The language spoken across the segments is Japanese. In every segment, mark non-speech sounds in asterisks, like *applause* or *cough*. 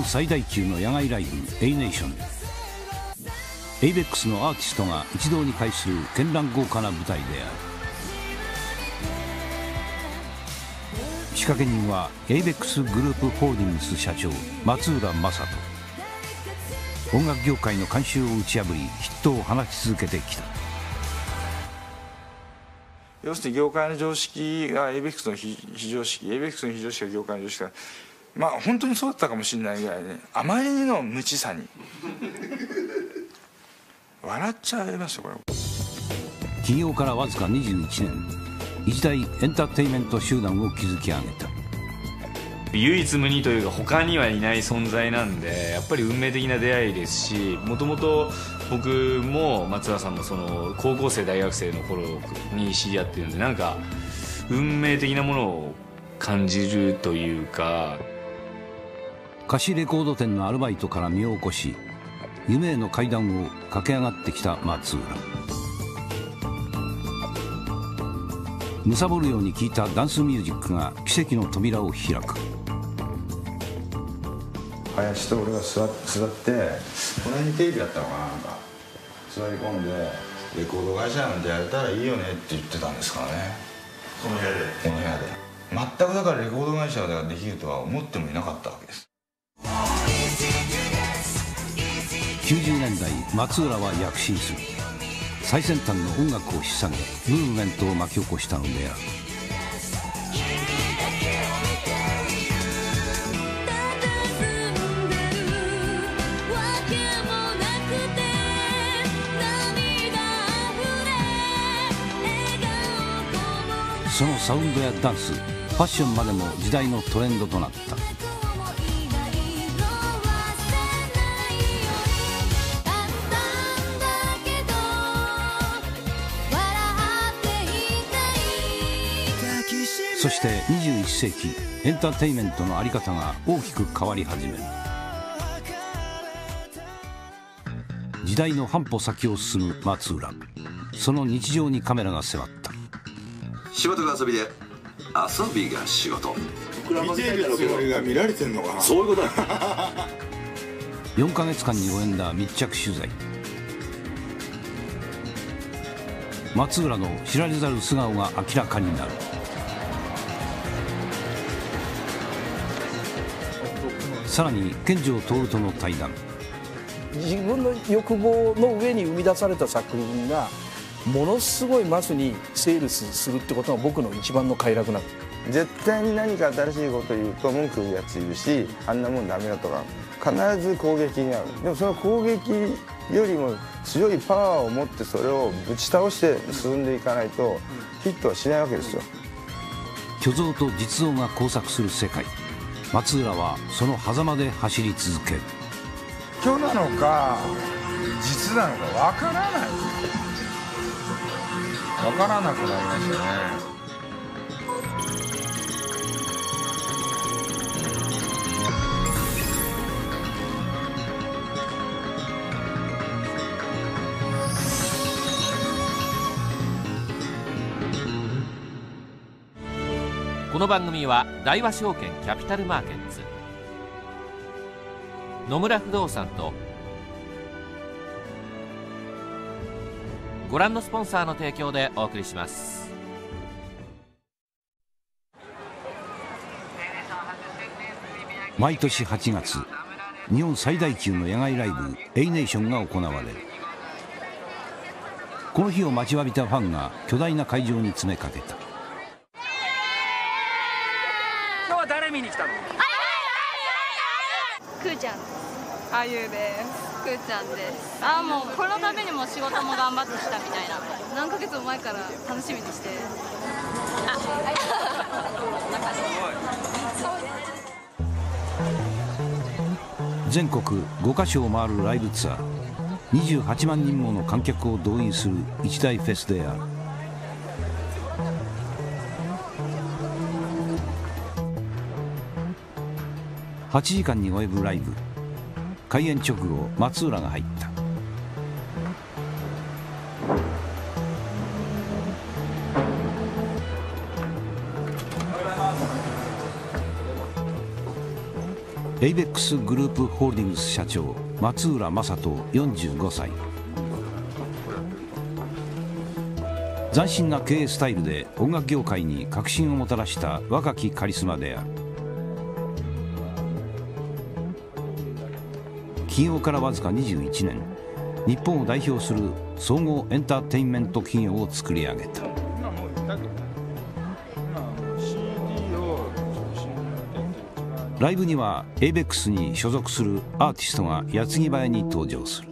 本最大級の野外ライブ A ネーション ABEX のアーティストが一堂に会する絢爛豪華な舞台である。仕掛け人は ABEX グループホールディングス社長松浦正人。音楽業界の慣習を打ち破りヒットを放ち続けてきた。要するに業界の常識が ABEX の非常識 ABEX の非常識が業界の常識がまあ本当にそうだったかもしれないぐらいねあまりの無知さに。笑っちゃいましたこれ。起業からわずか21年。一大エンターテインメント集団を築き上げた。唯一無二というか他にはいない存在なんでやっぱり運命的な出会いですしもともと僕も松原さんもその高校生大学生の頃に知り合ってるんでなんか運命的なものを感じるというか貸しレコード店のアルバイトから身を起こし夢への階段を駆け上がってきた松浦。貪るように聴いたダンスミュージックが奇跡の扉を開く。林と俺が座座ってこの辺にテレビあったのかななんか。座り込んでレコード会社なんてやれたらいいよねって言ってたんですからね。この部屋で。この部屋で。全くだからレコード会社ができるとは思ってもいなかったわけです90年代松浦は躍進する。最先端の音楽を引っ提げムーブメントを巻き起こしたのである。そのサウンドやダンスファッションまでも時代のトレンドとなったそして21世紀エンターテインメントの在り方が大きく変わり始める。時代の半歩先を進む松浦。その日常にカメラが迫った。仕事が遊びで遊びが仕事。見てるつもりが見られてんのかな。そういうことだ。4ヶ月間に及んだ密着取材。松浦の知られざる素顔が明らかになるさらに健城徹との対談。自分の欲望の上に生み出された作品がものすごいマスにセールスするってことが僕の一番の快楽なんです絶対に何か新しいこと言うと文句言うやついるしあんなもんダメだとか必ず攻撃に遭うでもその攻撃よりも強いパワーを持ってそれをぶち倒して進んでいかないとヒットはしないわけですよ。虚像と実像が交錯する世界松浦はその狭間で走り続ける。虚なのか実なのかわからない。わからなくなりましたね。の番組は大和証券キャピタルマーケッツ。野村不動産とご覧のスポンサーの提供でお送りします。毎年8月日本最大級の野外ライブ A ネーションが行われる。この日を待ちわびたファンが巨大な会場に詰めかけた今日は誰見に来たの？くーちゃん。あゆです。くーちゃんです。あもうこのためにも仕事も頑張ってきたみたいな。何ヶ月も前から楽しみにして。全国5カ所を回るライブツアー。28万人もの観客を動員する一大フェスである8時間に及ぶライブ。開演直後松浦が入った。エイベックスグループホールディングス社長松浦正人45歳。斬新な経営スタイルで音楽業界に革新をもたらした若きカリスマである。起業からわずか21年日本を代表する総合エンターテインメント企業を作り上げた。ライブには ABEX に所属するアーティストが矢継ぎ早に登場する。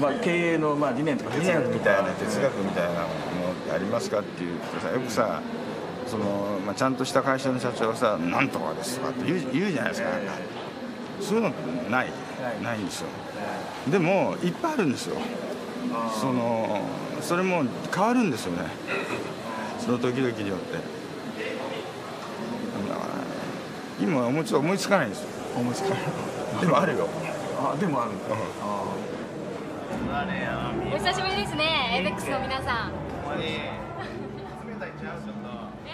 まあ、経営のまあ理念とか理念みたいな哲学みたいなものってありますかっていうとさよくさその、まあ、ちゃんとした会社の社長がさ「なんとかです」とかって言う言うじゃないですか。そういうのってないないんですよ。でもいっぱいあるんですよ。そのそれも変わるんですよね。その時々によって。だからね今思いつ思いつかないんですよ。思いつかない。でもあるよ。あでもあるんだ、お久しぶりですねエイベックスの皆さん。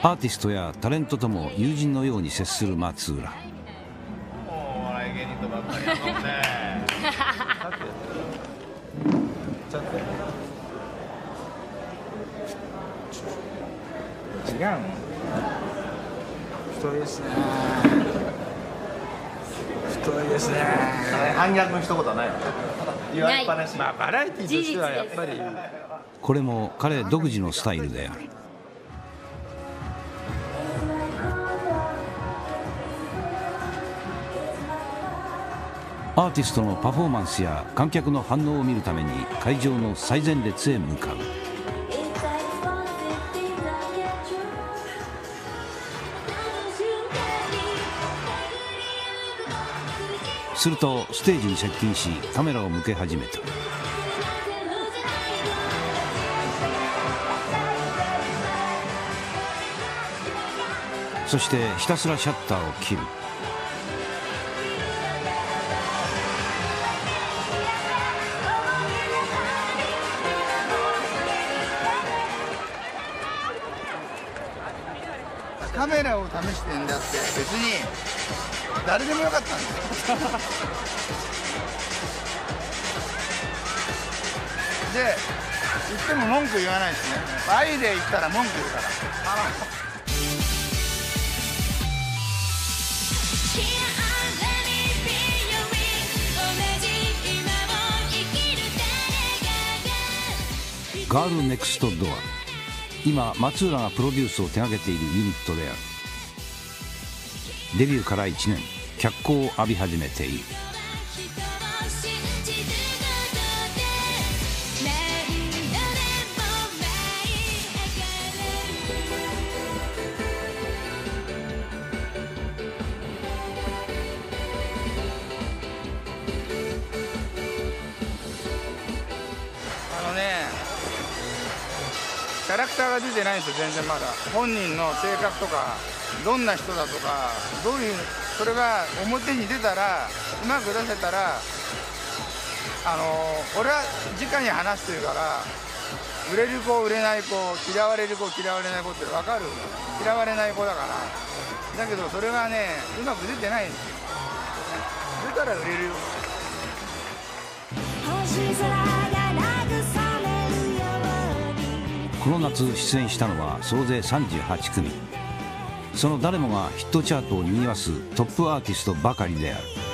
アーティストやタレントとも友人のように接する松浦ちょっと違うの太いですね。太いですね。反逆の一言はない。の言わないっぱなし。まあバラエティーとしてはやっぱりこれも彼独自のスタイルであるアーティストのパフォーマンスや観客の反応を見るために会場の最前列へ向かう。するとステージに接近しカメラを向け始めた。そしてひたすらシャッターを切る。で言っても文句言わないですね。バイで言ったら文句言うから。ガールネクストドア。今松浦がプロデュースを手掛けているユニットである。デビューから1年。脚光を浴び始めている。あのねキャラクターが出てないんですよ全然まだ。本人の性格とかどんな人だとかどういうそれが表に出たらうまく出せたらあの俺は直に話してるから売れる子売れない子嫌われる子嫌われない子って分かる。嫌われない子だから。だけどそれがねうまく出てない。んですよ出たら売れる。よこの夏出演したのは総勢38組。その誰もがヒットチャートを賑わすトップアーティストばかりである。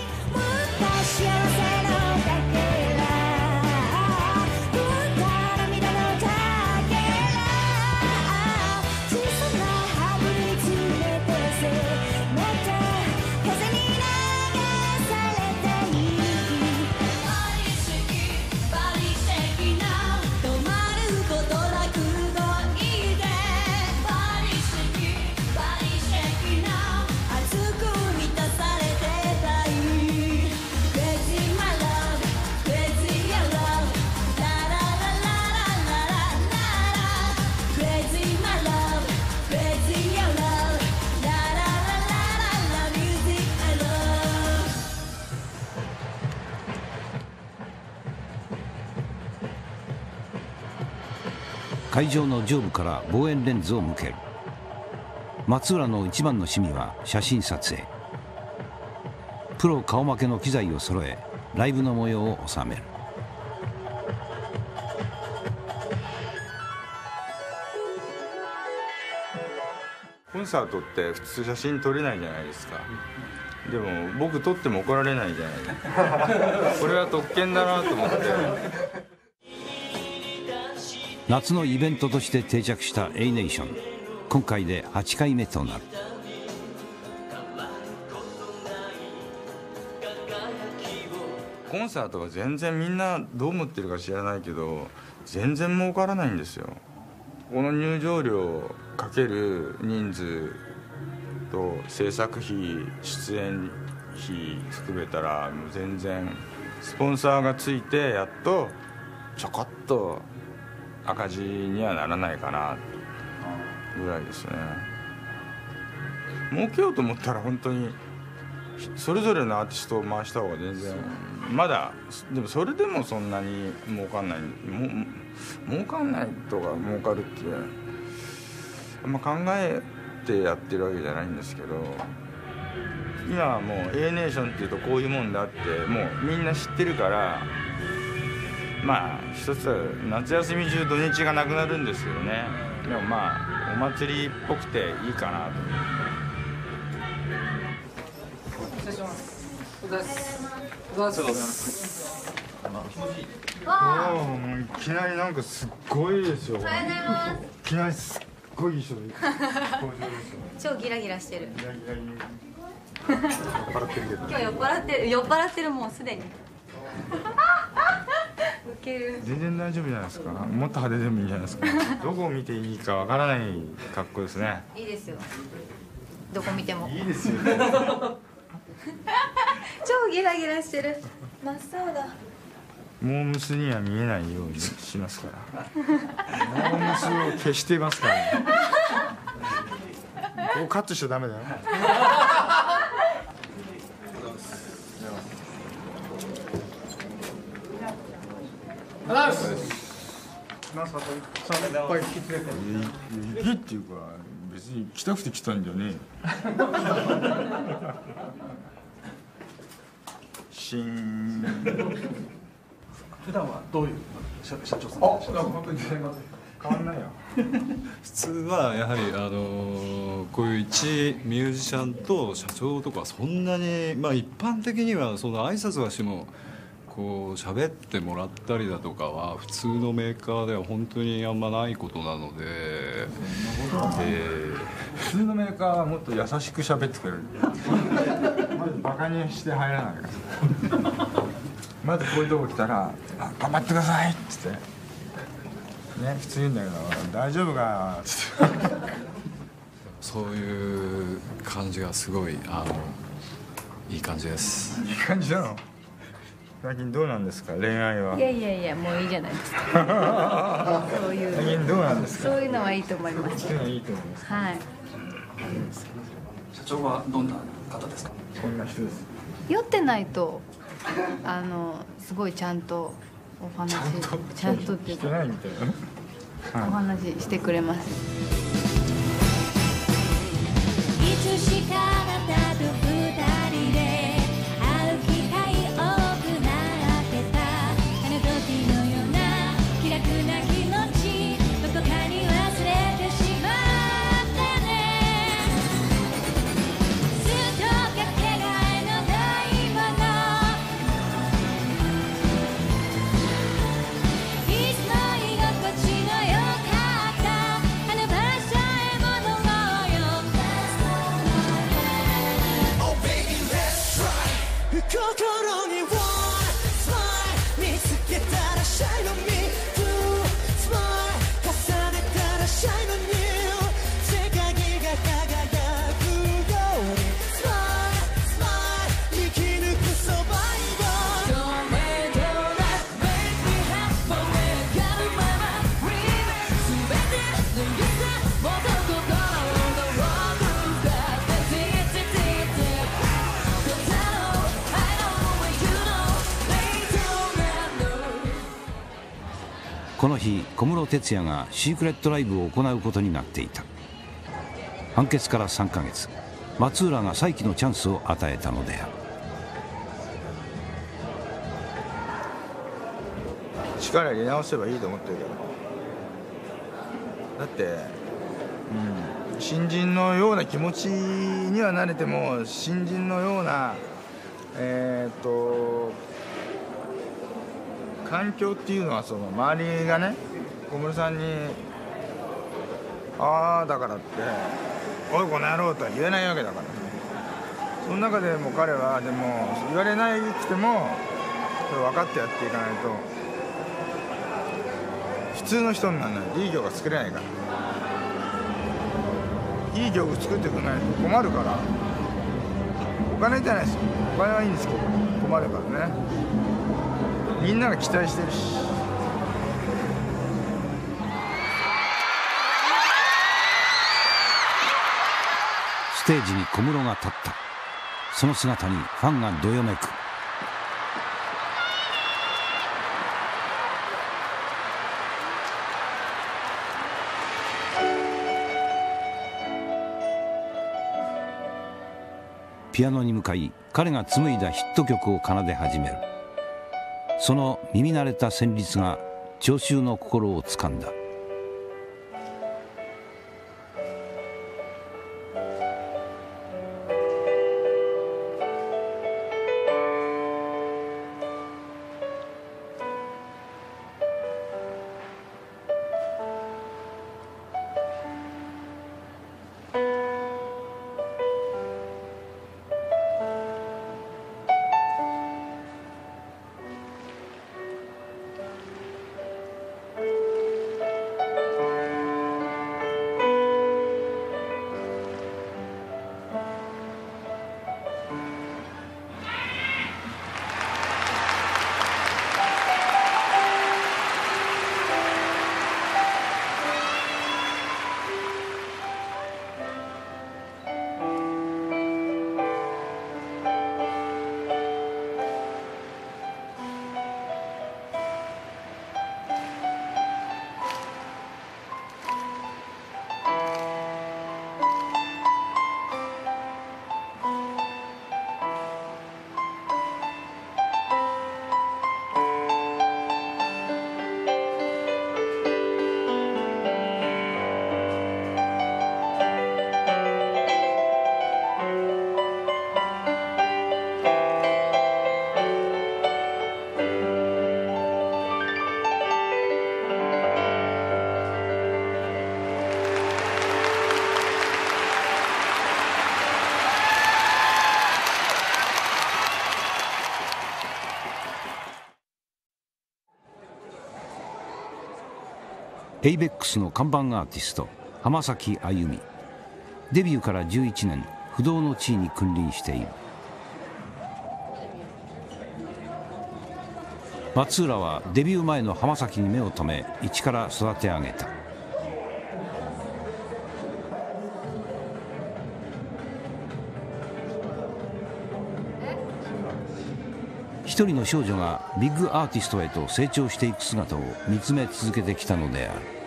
会場の上部から望遠レンズを向ける。松浦の一番の趣味は写真撮影。プロ顔負けの機材を揃えライブの模様を収める。コンサートって普通写真撮れないじゃないですか。でも僕撮っても怒られないじゃないですか。これは特権だなと思って。夏のイベントとして定着した A ネーション今回で8回目となる。コンサートは全然みんなどう思ってるか知らないけど全然儲からないんですよ。この入場料かける人数と制作費出演費含めたらもう全然スポンサーがついてやっとちょこっと赤字にはならないかなぐらいですね。儲けようと思ったら本当にそれぞれのアーティストを回した方が全然まだでもそれでもそんなに儲かんない。も儲かんないとか儲かるってあんま考えてやってるわけじゃないんですけど今はもう A ネーションっていうとこういうもんだってもうみんな知ってるからまあ一つは夏休み中土日がなくなるんですけどね。でもまあお祭りっぽくていいかなと。失礼します。おはようございます。いきなりなんかすっごいですよ。おはようございます。いきなりすっごい人登場で。す *laughs* よ超ギラギラしてる。今日酔っ払ってる酔っ払ってるもうすでに全然大丈夫じゃないですか。もっと派手でもいいじゃないですか。*laughs* どこを見ていいかわからない格好ですね。いいですよ。どこ見ても。いいですよ。超ギラギラしてる。真っ青だ。モームスには見えないようにしますから。*laughs* モームスを消してますからね。ここカットしちゃダメだよ *laughs* いいっていうか別に来たくて来たんじゃねえしん普段はどういう社社長さん変わんないよ普通はやはりあのこういう一ミュージシャンと社長とかそんなにまあ一般的にはその挨拶はしてもこう喋ってもらったりだとかは普通のメーカーでは本当にあんまないことなので、え普通のメーカーはもっと優しく喋ってくれる。まずバカにして入らないから。まずこういうとこ来たら「あ頑張ってください」っつって。ね普通言うんだけど「大丈夫か」っつってそういう感じがすごいあのいい感じです。いい感じなの？最近どうなんですか？恋愛は。いやいやいやもういいじゃないですか。そういう。最近どうなんですか？そういうのはいいと思います。そういうのいいと思いますはい。社長はどんな方ですか？こんな人です。酔ってないとあのすごいちゃんとお話ちゃんと？っていうかしてないみたいな。お話してくれます。いつしかたと心に One 小室哲哉がシークレットライブを行うことになっていた。判決から3ヶ月。松浦が再起のチャンスを与えたのである。力入れ直せばいいと思ってるけどだって、うん、新人のような気持ちには慣れても新人のようなえー、っと環境っていうのはその周りがね小室さんに「ああだからって「おいこの野郎」とは言えないわけだから。その中でも彼はでも言われないくてもそれ分かってやっていかないと普通の人にならない。いい曲が作れないから。いい曲作ってくれないと困るから。お金じゃないですよ。お金はいいんですけど困るからね。みんなが期待してるし。ステージに小室が立った。その姿にファンがどよめく。ピアノに向かい彼が紡いだヒット曲を奏で始める。その耳慣れた旋律が聴衆の心をつかんだ。エイベックスの看板アーティスト浜崎あゆみ。デビューから11年不動の地位に君臨している。松浦はデビュー前の浜崎に目を留め一から育て上げた。一人の少女がビッグアーティストへと成長していく姿を見つめ続けてきたのである。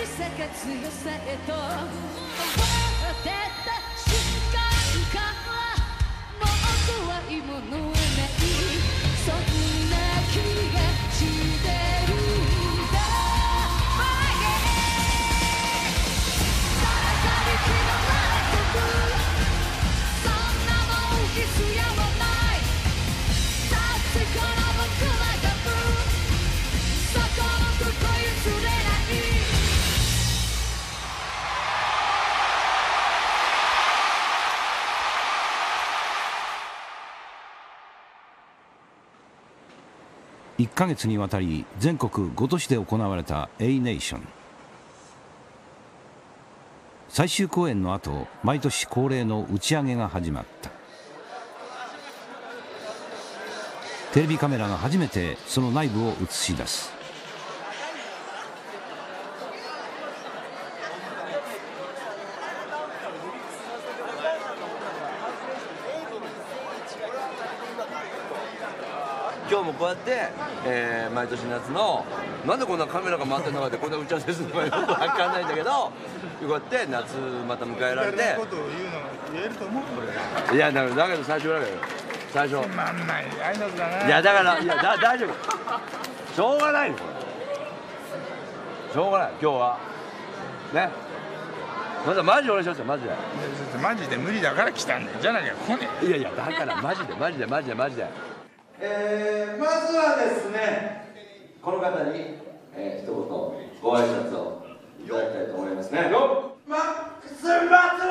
しさが強さへと。慌てた瞬間からもう怖いものはない。そんな気がヶ月にわたり全国5都市で行われた A ネーション最終公演の後毎年恒例の打ち上げが始まった。テレビカメラが初めてその内部を映し出す。こうやって、えー毎年夏のなんでこんなカメラが回ってる中でこんな打ち合わせするのかよくわかんないんだけどこうやって夏また迎えられて。ことを言うのが言えると思うこれいやだだけど最初だけど最初。つまんない挨拶だな。いやだからいやだ大丈夫。しょうがないよこれ。しょうがない。今日は。ね。まずはマジでお願いしますよマジで。マジで無理だから来たんだよ。じゃなきゃ来ねいやいやだからマジでマジでマジでマジでえーまずはですねこの方に、えー、一言ご挨拶をいただきたいと思いますね。よマックス・マツ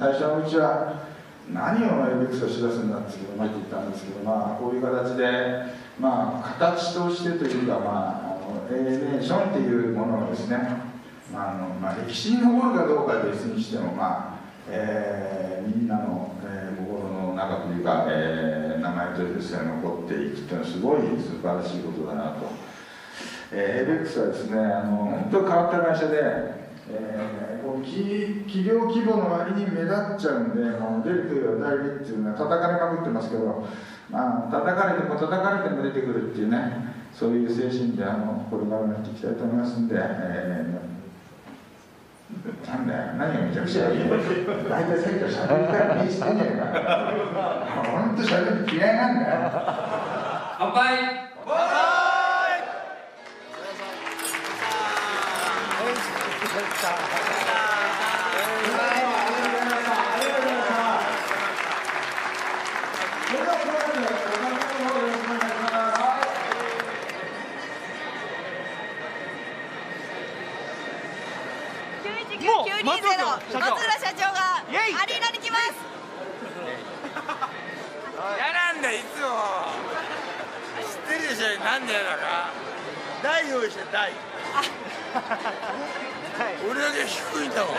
最初のうちは何をエイベックスをしだすんだっていう前って言ったんで、まあ、こういう形で、まあ、形としてというか、まあ、あの A ネーションっていうものをですね、まああのまあ、歴史に残るかどうか別にしても、まあえーみんなの、えー心の中というか、えー名前としてですね残っていくっていうのはすごい素晴らしいことだなと。えー、エイベックスはですねあの本当変わった会社で、えーこう企企業規模の割に目立っちゃうんでもう出るという代理っていうのは叩かれまくってますけど、まあ、叩かれても叩かれても出てくるっていうねそういう精神であのこれからもやっていきたいと思いますんで、えーなんだよ、何がめちゃくちゃや言う大体さっきからしゃべりたいにしてんねえか。ほんとしゃべり嫌いなんだよ。乾杯91920松浦社長がアリーナに来ます。嫌なんだよいつも。知ってるでしょなんでやだか台用意して台俺だけ低いんだもん。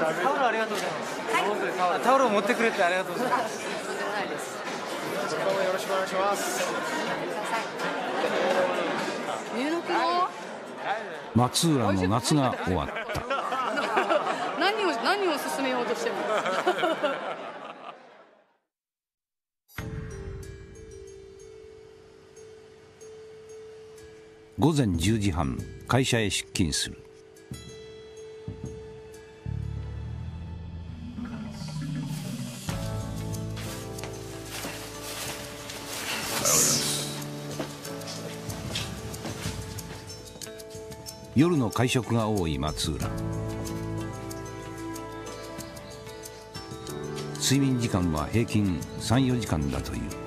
タオルありがとうございます。タオルを持ってくれてありがとうございます。よろしくお願いします松浦の夏が終わった。*laughs* 何を何を進めようとしても *laughs* 午前10時半会社へ出勤する夜の会食が多い松浦。睡眠時間は平均34時間だというどう。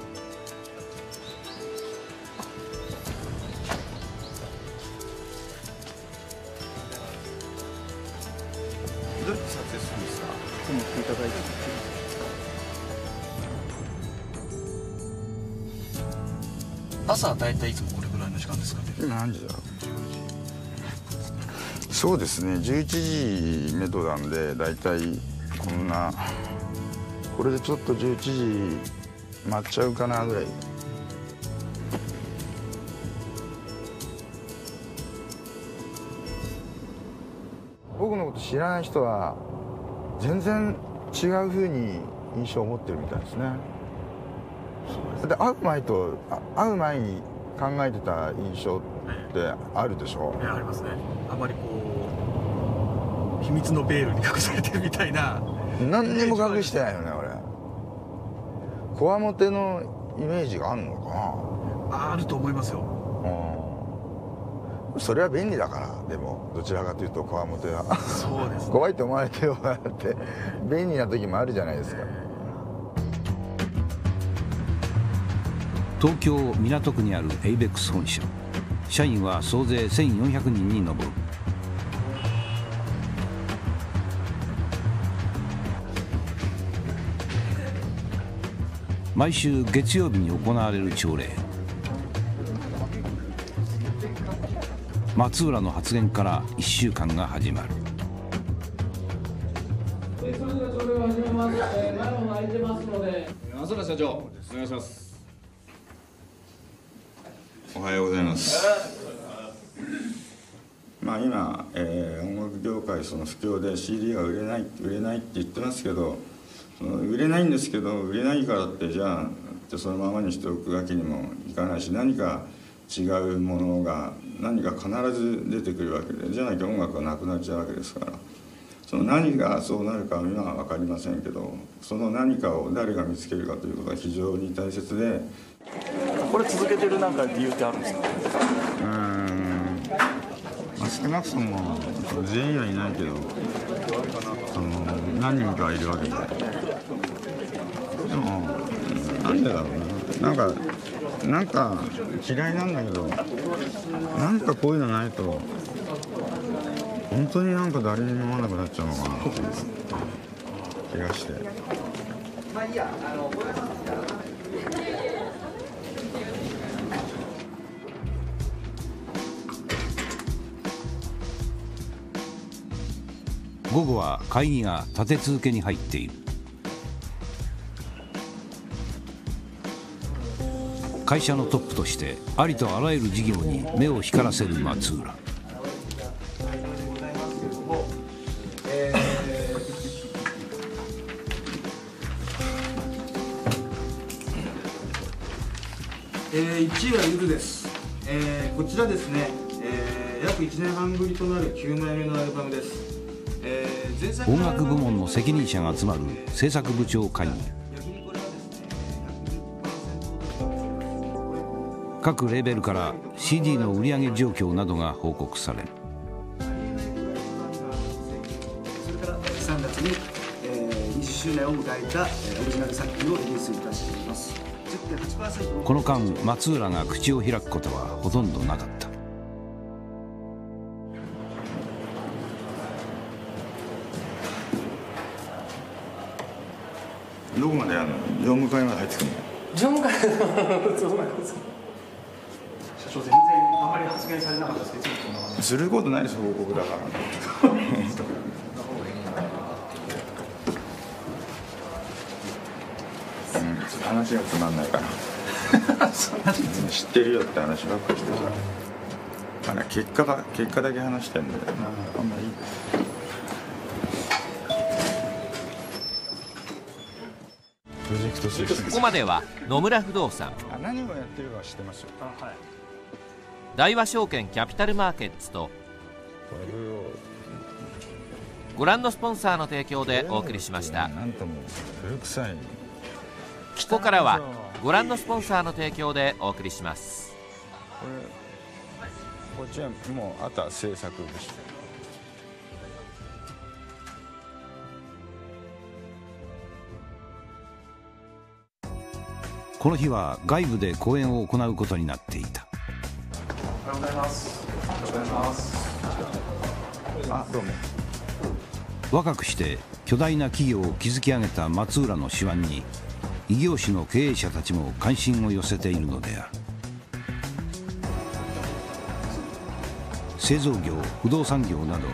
そうですね。11時めどなんで大体こんなこれでちょっと11時待っちゃうかなぐらい。僕のこと知らない人は全然違う風に印象を持ってるみたいですね。で会う前とあ会う前に考えてた印象ってあるでしょ？えありますね。あまりこう秘密のベールに隠されてるみたいな。何にも隠してないよね俺。こわもてのイメージがあるのかあると思いますよ。それは便利だからでもどちらかというとこわもては。そうですね。怖いと思われてようがって便利な時もあるじゃないですか。東京港区にあるエイベックス本社。社員は総勢1400人に上る毎週月曜日に行われる朝礼。松浦の発言から1週間が始まる。それでは朝礼を始めます。えー前も空いてますので。松浦社長。お願いします。おはようございます。まあ今、えー音楽業界その不況で CD が売れない売れないって言ってますけど売れないんですけど売れないからってじゃあそのままにしておくわけにもいかないし何か違うものが何か必ず出てくるわけでじゃなきゃ音楽がなくなっちゃうわけですから。その何がそうなるかは今は分かりませんけどその何かを誰が見つけるかということが非常に大切で。これ続けてるなんか理由ってあるんですか？うーん、まあ、少なくとも全員はいないけどその何人かはいるわけでなんでだろうななんかなんか嫌いなんだけどなんかこういうのないと本当になんか誰にも思わなくなっちゃうのかなっていう気がして。まあいいやあの午後は会議が立て続けに入っている会社のトップとしてありとあらゆる事業に目を光らせる松浦。えーえー1位はゆるです、えーこちらですね、えー約1年半ぶりとなる9枚目のアルバムです、えー音楽部門の責任者が集まる制作部長会議各レーベルから CD の売上状況などが報告される。それから3月に、えー20周年を迎えた、えーオリジナル作品をリリースいたしています10.8%この間松浦が口を開くことはほとんどなかった。どこまでやるの？業務会まで入ってくるの？常務会 *laughs* そうなんですか社長全然あまり発言されなかったですけどすることないです報告だからうん、話がつまんないから知ってるよって話ばっかりしてさ。まあ結果ば結果だけ話してんだよあんまりいい。プロジェクトここまでは野村不動産。あ何をやってるか知ってますよ。はい大和証券キャピタルマーケッツとご覧のスポンサーの提供でお送りしました。なんとも古臭い。ここからはご覧のスポンサーの提供でお送りします。これこっちはもうあとは制作部署この日は外部で講演を行うことになっていたようございます。よろしくお願います。あどうも若くして巨大な企業を築き上げた松浦の手腕に異業種の経営者たちも関心を寄せているのである。製造業不動産業など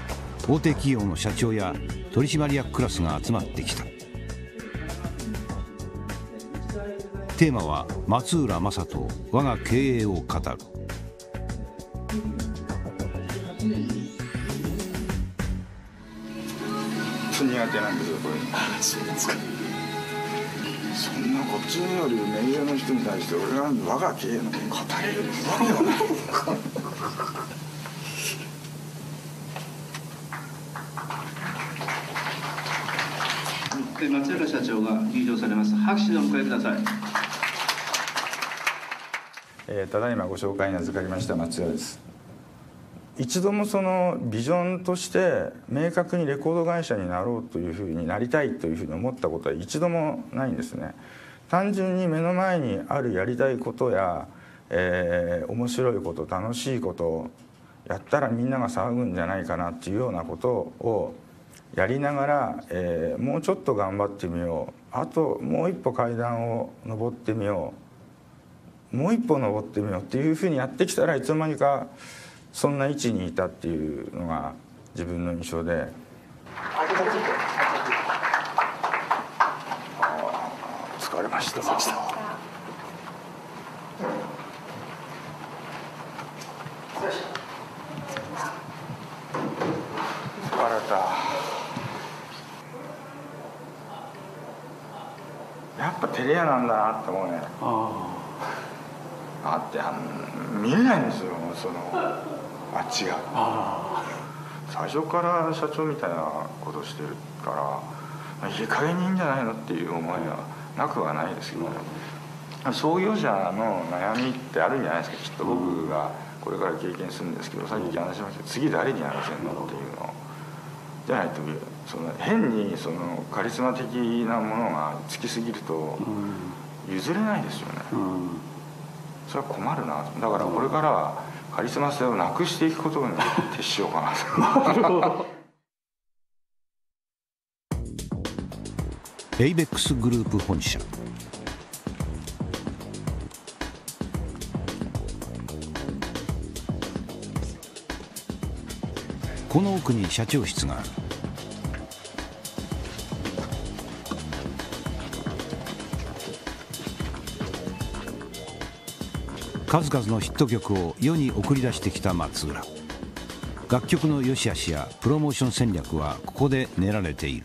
大手企業の社長や取締役クラスが集まってきた。テーマは松浦正人我が経営を語る。苦手なんですよこれ。そうですかそんなこっちよりメディアの人に対して俺が我が経営の語れるわけはない。で松浦社長が入場されます。拍手でお迎えください。えーただいまご紹介に預かりました松屋です一度もそのビジョンとして明確にレコード会社になろうというふうになりたいというふうに思ったことは一度もないんですね。単純に目の前にあるやりたいことや、えー面白いこと楽しいことやったらみんなが騒ぐんじゃないかなっていうようなことをやりながら、えーもうちょっと頑張ってみよう。あともう一歩階段を上ってみよう。もう一歩登ってみようっていうふうにやってきたらいつの間にかそんな位置にいたっていうのが自分の印象で。疲れました。疲れた。やっぱ照れ屋なんだなって思うね。あってあの見えないんですよそのあっちが最初から社長みたいなことしてるからいい加減にいいんじゃないのっていう思いはなくはないですけどね。創業者の悩みってあるんじゃないですかきっと僕がこれから経験するんですけどさっき話しましたけど次誰にやらせるのっていうの。じゃないとその変にそのカリスマ的なものがつきすぎると譲れないですよね、それは困るなだからこれからはカリスマ性をなくしていくことに徹しようかなと。*laughs* エイベックスグループ本社。この奥に社長室がある数々のヒット曲を世に送り出してきた松浦。楽曲の良し悪しやプロモーション戦略はここで練られている。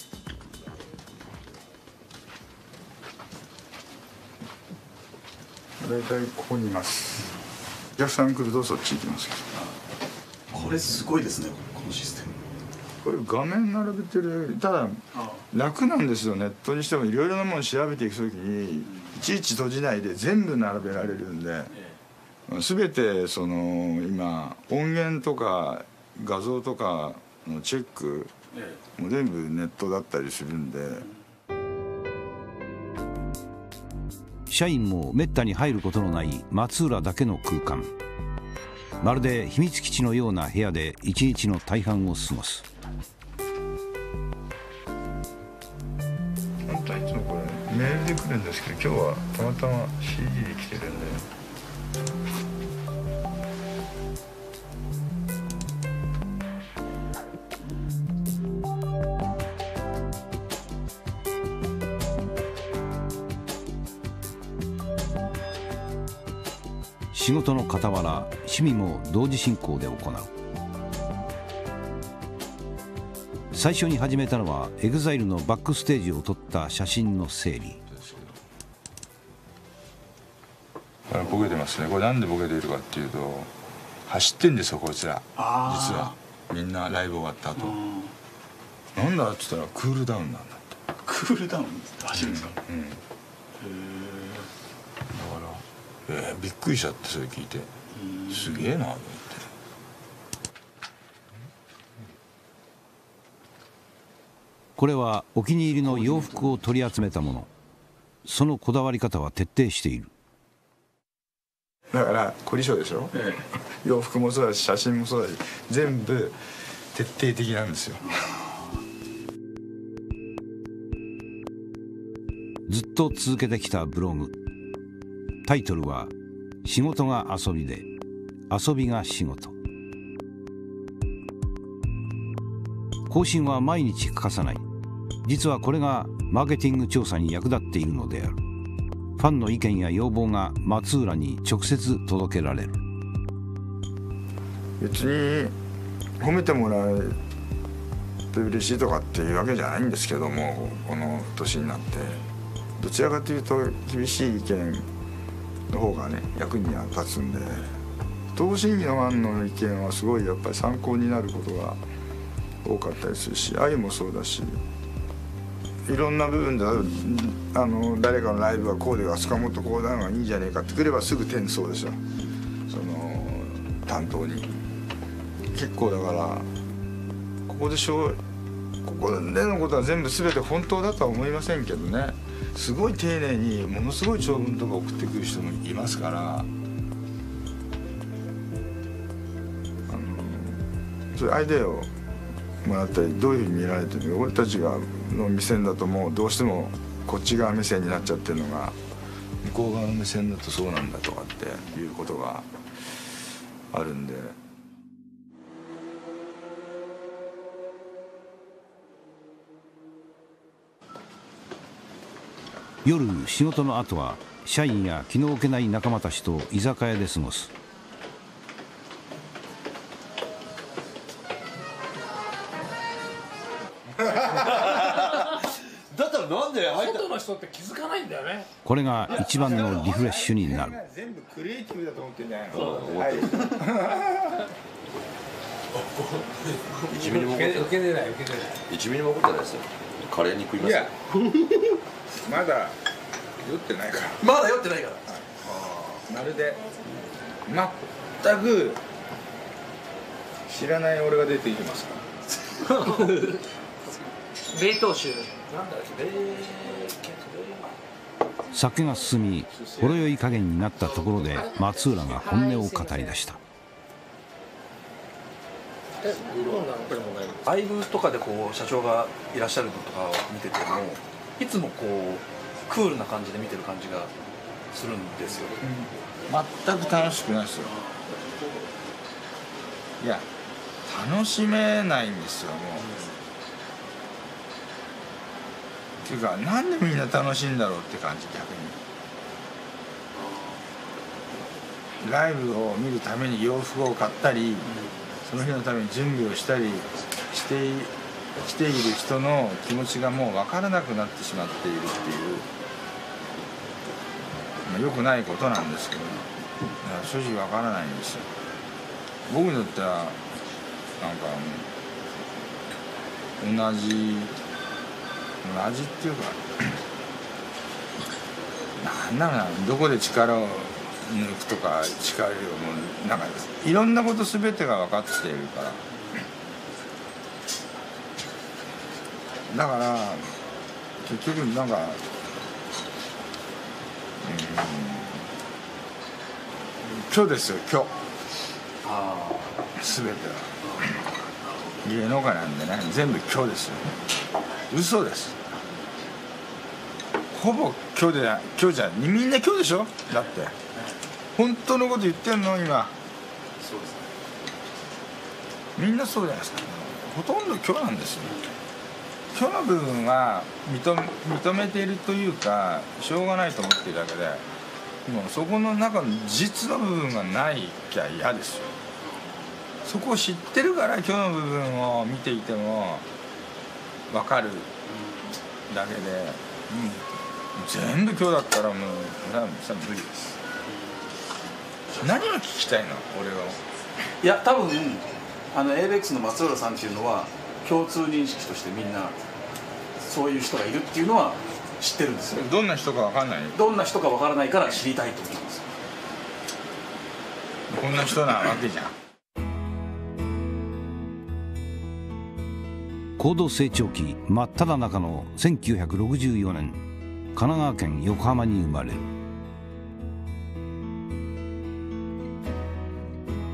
大体ここにいます。お客さん来るとそっち行きますこれすごいですねこのシステム。これ画面並べてるただ楽なんですよネットにしてもいろいろなものを調べていく時にいちいち閉じないで全部並べられるんで全てその今音源とか画像とかのチェックも全部ネットだったりするんで。社員もめったに入ることのない松浦だけの空間。まるで秘密基地のような部屋で一日の大半を過ごす。本当はいつもこれメールで来るんですけど今日はたまたま CD で来てるんで仕事の傍ら趣味も同時進行で行う。最初に始めたのは EXILE のバックステージを撮った写真の整理。これボケてますね。これなんでボケているかっていうと走ってんですよこいつら。実は。みんなライブ終わった後。なんだっつったらクールダウンなんだって。クールダウン走るんですか、うん、だから、えーびっくりしちゃってそれ聞いて。すげえなと思って。これはお気に入りの洋服を取り集めたもの。そのこだわり方は徹底している。だから凝り性でしょ、洋服もそうだし写真もそうだし全部徹底的なんですよ。ずっと続けてきたブログタイトルは「仕事が遊びで遊びが仕事」更新は毎日欠かさない。実はこれがマーケティング調査に役立っているのである。ファンの意見や要望が松浦に直接届けられる。別に褒めてもらえて嬉しいとかっていうわけじゃないんですけどもこの年になって。どちらかというと厳しい意見の方がね役には立つんで東進議のファンの意見はすごいやっぱり参考になることが多かったりするし愛もそうだしいろんな部分であの誰かのライブはこうであそこはもっとこうなのがいいんじゃねえかってくればすぐ転送ですよその担当に。結構だからここでしょここでのことは全部全て本当だとは思いませんけどね。すごい丁寧にものすごい長文とか送ってくる人もいますからあのそういうアイデアをもらったりどういうふうに見られてるの俺たちがの目線だともうどうしてもこっち側目線になっちゃってるのが向こう側の目線だとそうなんだとかっていうことがあるんで。夜仕事の後は社員や気の置けない仲間たちと居酒屋で過ごす。だったらなんで入った外の？人って気づかないんだよねこれが一番のリフレッシュになる。全部クリエイティブだと思ってんじゃないのそうは。い1ミリも怒ってない受けてない受けてない。1ミリも怒ってないですよ。カレーに食いますよ。いやまだ酔ってないから。まだ酔ってないから。まるで全く知らない俺が出てきますか。ら *laughs* 冷凍酒。なんだっけ冷酒。が進みほろ酔い加減になったところで松浦が本音を語り出した。えライブとかでこう社長がいらっしゃるのとかを見ててもいつもこうクールな感じで見てる感じがするんですよ、全く楽しくないですよ。いや楽しめないんですよもう、っていうかなんでみんな楽しいんだろうって感じ逆に。ライブを見るために洋服を買ったり、その日のために準備をしたりしてい来ている人の気持ちがもう分からなくなってしまっているっていう、まあ、よくないことなんですけど、いや正直分からないんですよ僕にとってはなんか同じ同じっていうかなんだろうなどこで力を抜くとか力をもうなんかいろんなこと全てが分かっているからだから結局なんかうん今日ですよ今日。全ては。芸能界なんでね全部今日ですよ。嘘です。ほぼ今日で今日じゃみんな今日でしょ？だって。本当のこと言ってんの？今。そうですみんなそうじゃないですか。ほとんど今日なんですよ今日の部分は認め認めているというかしょうがないと思っているだけでもうそこの中の実の部分がないきゃ嫌ですよ。そこを知ってるから今日の部分を見ていても分かるだけで、うん、全部今日だったらもうそれはそれは無理です。何を聞きたいの？俺はいや多分あの ABEX の松浦さんっていうのは共通認識としてみんなそういう人がいるっていうのは知ってるんですよ。どんな人か分かんない。どんな人か分からないから知りたいと思うんです。よこんな人なわけじゃん。高度成長期真っ只中の1964年神奈川県横浜に生まれる。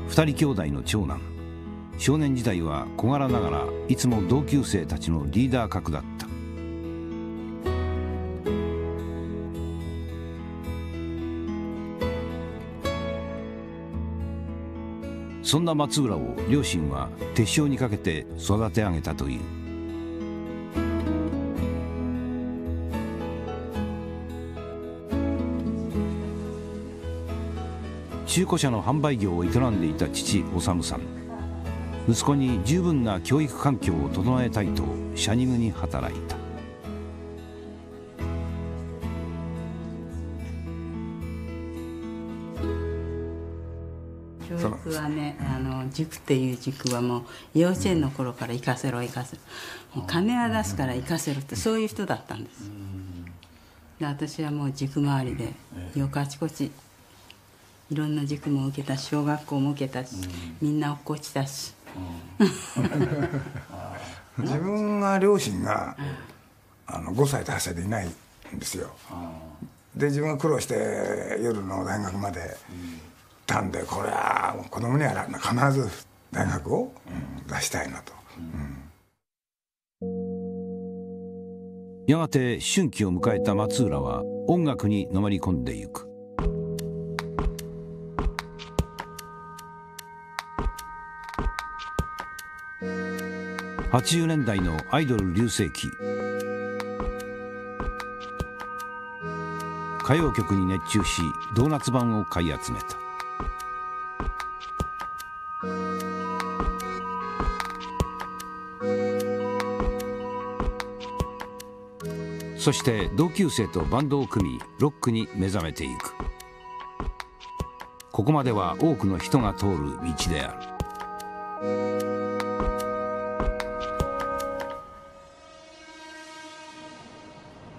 二人兄弟の長男少年時代は小柄ながらいつも同級生たちのリーダー格だった。そんな松浦を両親は手塩にかけて育て上げたという。中古車の販売業を営んでいた父修さん。息子に十分な教育環境を整えたいとシャニムに働いた。小教育はねあの塾っていう塾はもう幼稚園の頃から行かせろ行かせろ。もう金は出すから行かせろってそういう人だったんです。で私はもう塾周りでよくあちこちいろんな塾も受けたし小学校も受けたしみんな落っこちたし *laughs* 自分が両親があの5歳と8歳でいないんですよ。で自分が苦労して夜の大学まで行ったんでこれは子供には必ず大学を、うん。出したいなと、やがて思春期を迎えた松浦は音楽にのめり込んでいく80年代のアイドル隆盛期。歌謡曲に熱中しドーナツ版を買い集めた。そして同級生とバンドを組みロックに目覚めていく。ここまでは多くの人が通る道である。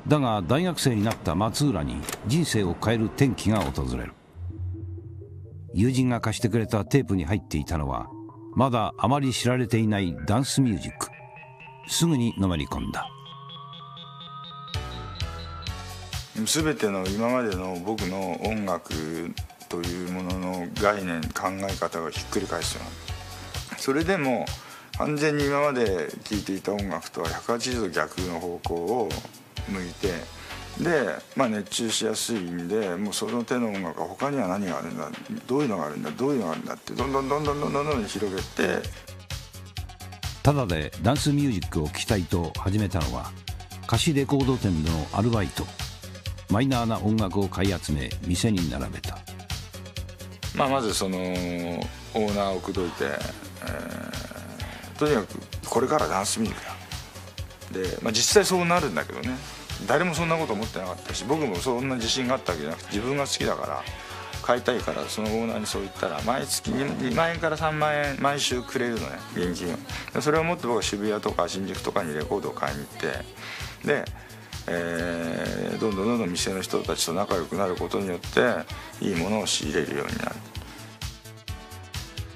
だが大学生になった松浦に人生を変える転機が訪れる。友人が貸してくれたテープに入っていたのはまだあまり知られていないダンスミュージック。すぐにのめり込んだ。全ての今までの僕の音楽というものの概念考え方がひっくり返すようなそれでも完全に今まで聴いていた音楽とは180度逆の方向を向いてで、まあ、熱中しやすいんでもうその手の音楽は他には何があるんだどういうのがあるんだどういうのがあるんだってどんどんどんどんどんどんどん広げてただでダンスミュージックを聴きたいと始めたのは貸しレコード店のアルバイトマイナーな音楽を買い集め店に並べたまあ、まずそのオーナーを口説いて、えーとにかくこれからダンスミュージックだで、まあ、実際そうなるんだけどね誰もそんなこと思ってなかったし僕もそんな自信があったわけじゃなくて自分が好きだから買いたいからそのオーナーにそう言ったら毎月 2, 万円から3万円毎週くれるのね現金を。それを持って僕は渋谷とか新宿とかにレコードを買いに行ってで、えーどんどんどんどん店の人たちと仲良くなることによっていいものを仕入れるようになる。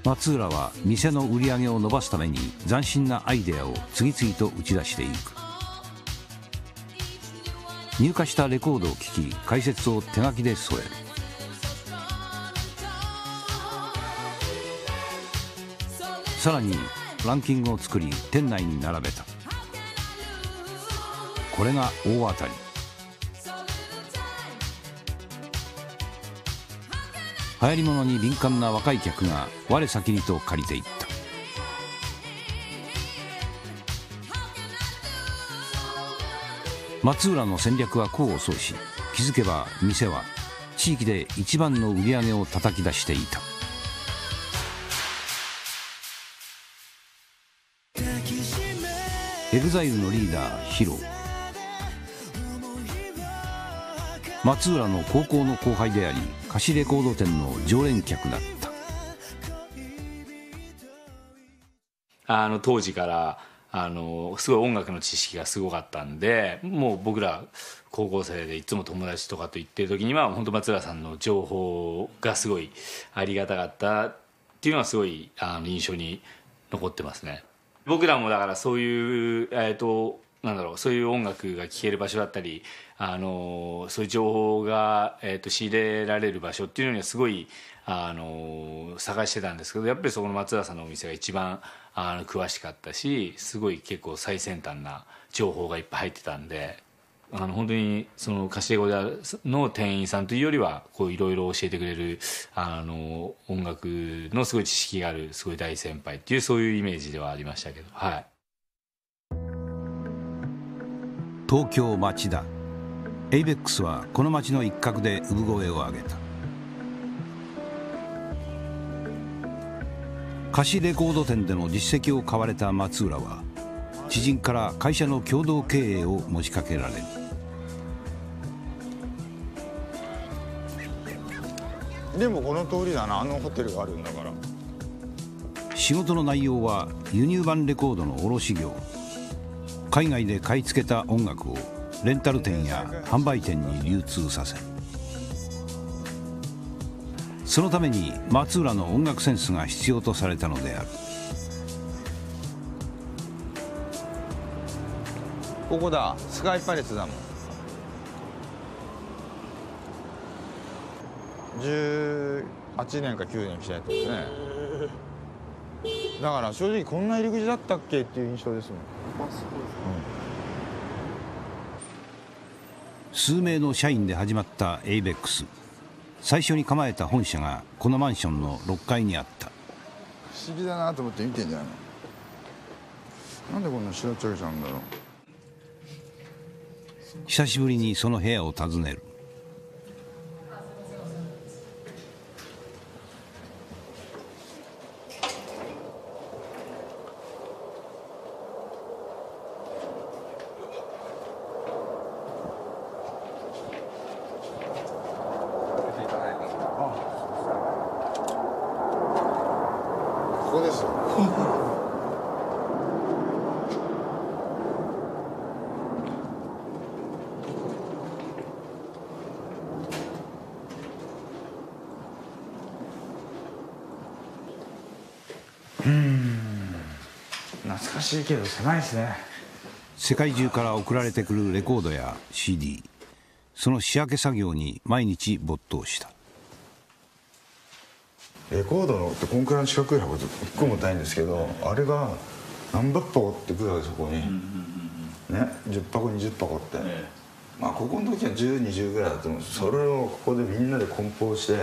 松浦は店の売り上げを伸ばすために斬新なアイデアを次々と打ち出していく。入荷したレコードを聴き解説を手書きで添える。さらにランキングを作り店内に並べた。これが大当たり。流行り物に敏感な若い客が我先にと借りていった。松浦の戦略は功を奏し気づけば店は地域で一番の売り上げを叩き出していた。 EXILE のリーダー HIRO。松浦の高校の後輩であり貸しレコード店の常連客だった。あの当時からあのすごい音楽の知識がすごかったんでもう僕ら高校生でいつも友達とかと言ってる時には本当松浦さんの情報がすごいありがたかったっていうのはすごいあの印象に残ってますね。僕らもだからそういうえっ、となんだろうそういう音楽が聴ける場所だったりあのそういう情報が、えー、と仕入れられる場所っていうのにはすごいあの探してたんですけどやっぱりそこの松浦さんのお店が一番あの詳しかったしすごい結構最先端な情報がいっぱい入ってたんであの本当にその貸しレコの店員さんというよりはこいろいろ教えてくれるあの音楽のすごい知識があるすごい大先輩っていうそういうイメージではありましたけどはい。東京町田エイベックスはこの町の一角で産声を上げた貸しレコード店での実績を買われた松浦は知人から会社の共同経営を持ちかけられる。でもこの通りだな。あのホテルがあるんだから。仕事の内容は輸入版レコードの卸業。海外で買い付けた音楽をレンタル店や販売店に流通させるそのために松浦の音楽センスが必要とされたのである。ここだ。スカイパレスだもん。18年か9年来たやつですね。だから正直こんな入り口だったっけっていう印象ですもん。数名の社員で始まった ABEX 最初に構えた本社がこのマンションの6階にあった。不思議だなと思って見てんじゃないの？なんでこんな白っちゃけちゃうんだろう？久しぶりにその部屋を訪ねるここですうん懐かしいけど狭いですね。世界中から送られてくるレコードや CD その仕分け作業に毎日没頭した。レコードのってこんくらいの四角い箱1個もたいんですけどあれが何百箱ってくるわけそこに、ね10箱20箱って、まあここの時は1020ぐらいだと思うんです。それをここでみんなで梱包して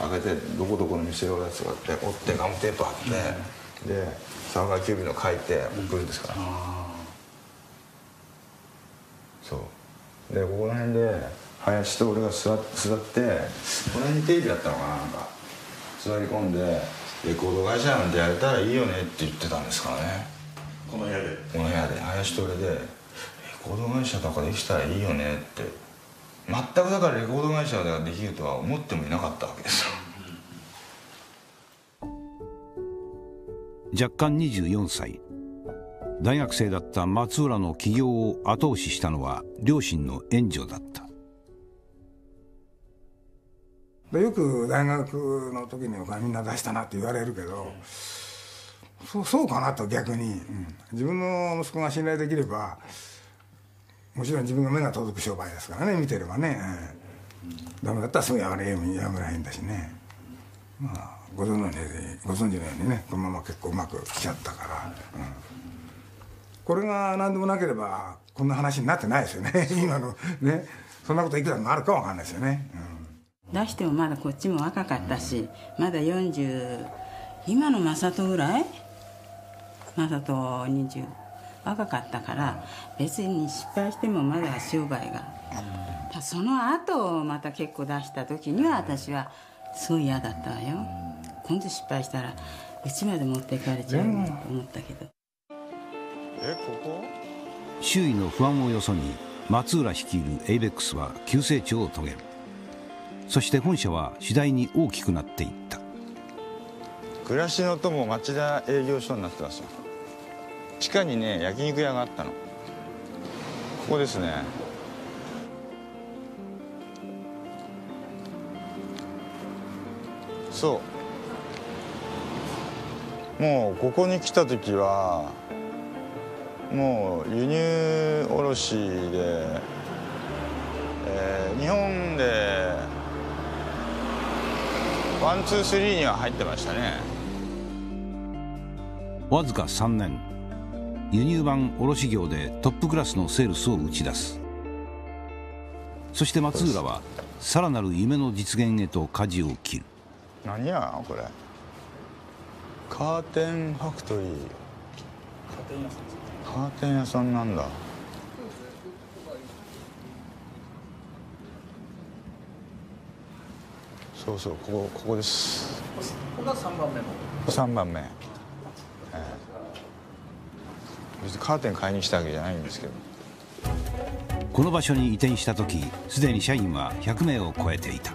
開けてどこどこの店のやつがあって折ってガムテープ貼って、でサーバーキュービの書いて送るんですから、そう。でここら辺で林と俺が座っ座ってこの辺にテレビだったのかななんか。座り込んでレコード会社なんてやれたらいいよねって言ってたんですからね。この部屋で。この部屋で。林と俺でレコード会社とかできたらいいよねって。全くだからレコード会社ができるとは思ってもいなかったわけですよ若干24歳。大学生だった松浦の起業を後押ししたのは両親の援助だった。よく大学の時にお金みんな出したなって言われるけど、そうそうかなと逆に、うん。自分の息子が信頼できればもちろん自分の目が届く商売ですからね見てればね、ダメだったらすぐやめれやめらへんだしね。まあ。ご存知のようにご存知のようにねこのまま結構うまく来ちゃったから、うん。これが何でもなければこんな話になってないですよね。*laughs* 今のね。そんなこといくらもあるかわかんないですよね、出してもまだこっちも若かったし、まだ40今の正人ぐらい？正人20若かったから別に失敗してもまだ商売が、たその後また結構出した時には私はすごい嫌だったわよ、今度失敗したらうちまで持っていかれちゃうと思ったけど、えここ？周囲の不安をよそに松浦率いる ABEX は急成長を遂げる。そして本社は次第に大きくなっていった。暮らしの友町田営業所になってますよ。地下にね焼肉屋があったの。ここですね。そうもうここに来た時はもう輸入卸で、えー日本でワンツースリーには入ってましたね。わずか3年輸入版卸業でトップクラスのセールスを打ち出す。そして松浦はさらなる夢の実現へと舵を切る。何やこれカーテンファクトリー。カーテン屋さんなんだ。そうそうここここです。ここが3番目の3番目、ええ。別にカーテン買いに来たわけじゃないんですけど。この場所に移転した時すでに社員は100名を超えていた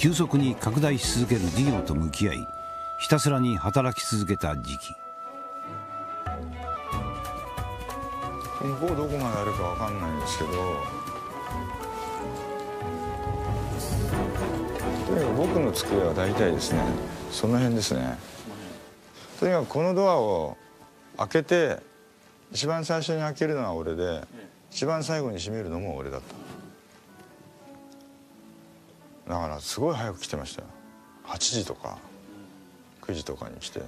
急速に拡大し続ける事業と向き合いひたすらに働き続けた時期。向こうどこまであるかわかんないんですけどとにかく僕の机は大体ですねその辺ですね。とにかくこのドアを開けて一番最初に開けるのは俺で一番最後に閉めるのも俺だった。だからすごい早く来てましたよ。8時とか9時とかに来て。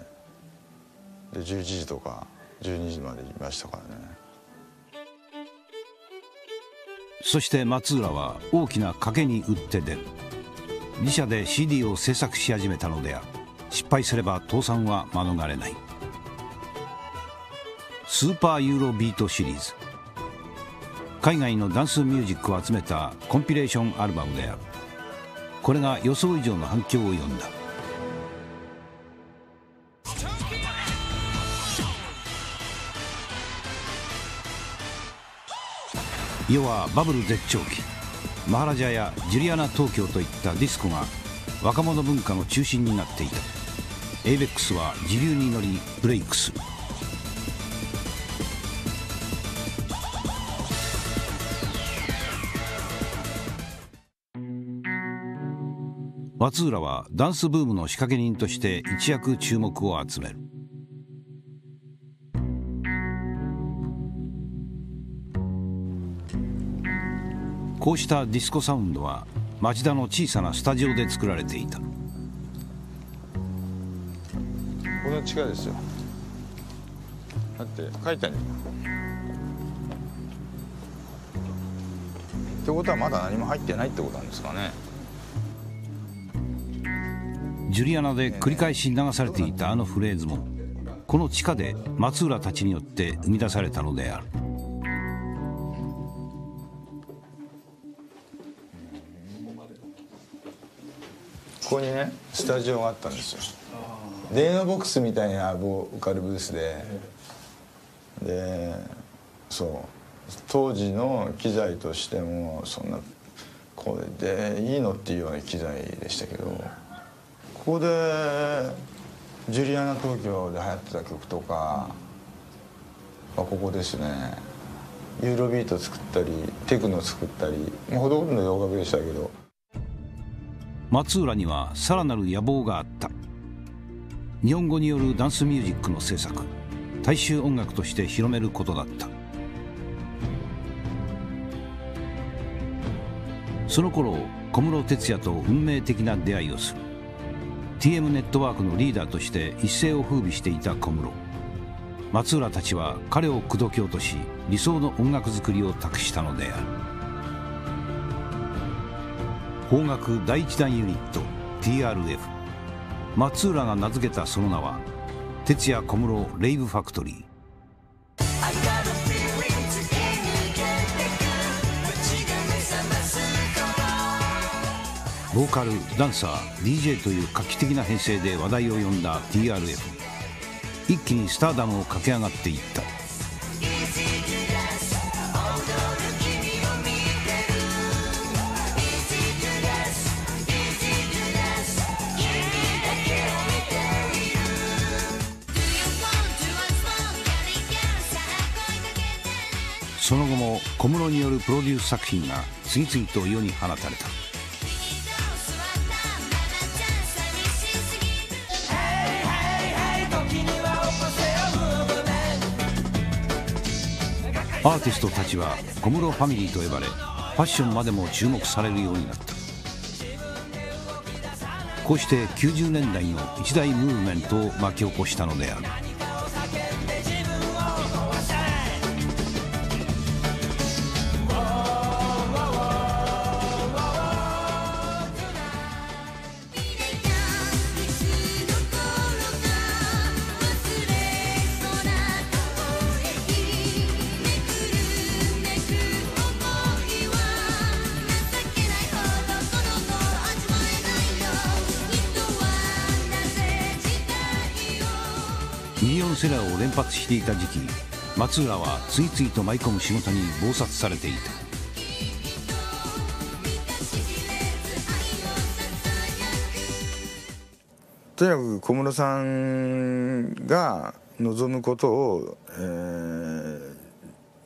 で11時とか12時までいましたからね。そして松浦は大きな賭けに打って出る。自社で CD を制作し始めたのである。失敗すれば倒産は免れない。スーパーユーロビートシリーズ。海外のダンスミュージックを集めたコンピレーションアルバムである。これが予想以上の反響を呼んだ。世はバブル絶頂期。マハラジャやジュリアナ東京といったディスコが若者文化の中心になっていた。ABEX は時流に乗りブレイクする。松浦はダンスブームの仕掛け人として一躍注目を集める。こうしたディスコサウンドは町田の小さなスタジオで作られていた。この地下ですよ。だって書いてある。ってことはまだ何も入ってないってことなんですかね。ジュリアナで繰り返し流されていたあのフレーズもこの地下で松浦たちによって生み出されたのである。ここにねスタジオがあったんですよ。電話ボックスみたいなボーカルブースで。でそう。当時の機材としてもそんなこれでいいのっていうような機材でしたけど。ここでジュリアナ東京で流行ってた曲とかはここですね。ユーロビート作ったりテクノ作ったりほとんど洋楽でしたけど。松浦にはさらなる野望があった。日本語によるダンスミュージックの制作大衆音楽として広めることだった。その頃小室哲哉と運命的な出会いをする。TM ネットワークのリーダーとして一世を風靡していた小室。松浦たちは彼を口説き落とし理想の音楽作りを託したのである。邦楽第一弾ユニット TRF 松浦が名付けたその名は徹夜小室レイブファクトリー。ボーカルダンサー DJ という画期的な編成で話題を呼んだ TRF 一気にスターダムを駆け上がっていった。その後も小室によるプロデュース作品が次々と世に放たれた。アーティストたちは小室ファミリーと呼ばれファッションまでも注目されるようになった。こうして90年代の一大ムーブメントを巻き起こしたのである。セラーを連発していた時期松浦は次々と舞い込む仕事に忙殺されていた。とにかく小室さんが望むことを、えー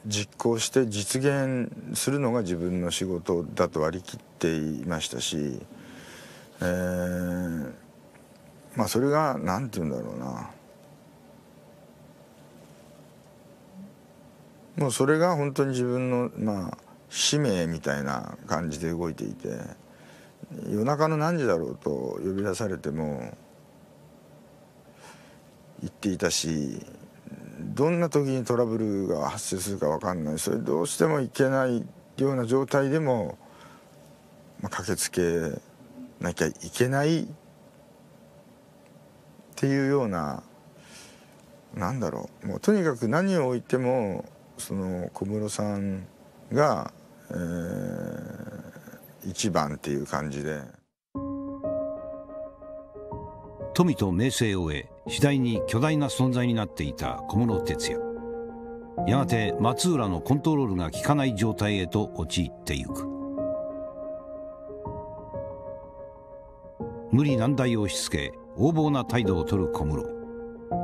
実行して実現するのが自分の仕事だと割り切っていましたし、えーまあそれが何て言うんだろうな。もうそれが本当に自分のまあ使命みたいな感じで動いていて夜中の何時だろうと呼び出されても行っていたしどんな時にトラブルが発生するか分かんない。それどうしてもいけないような状態でも、まあ、駆けつけなきゃいけないっていうようななんだろう。もうとにかく何を置いてもその小室さんが、えー、一番っていう感じで。富と名声を得次第に巨大な存在になっていた小室哲哉。やがて松浦のコントロールが効かない状態へと陥ってゆく。無理難題を押し付け横暴な態度を取る小室。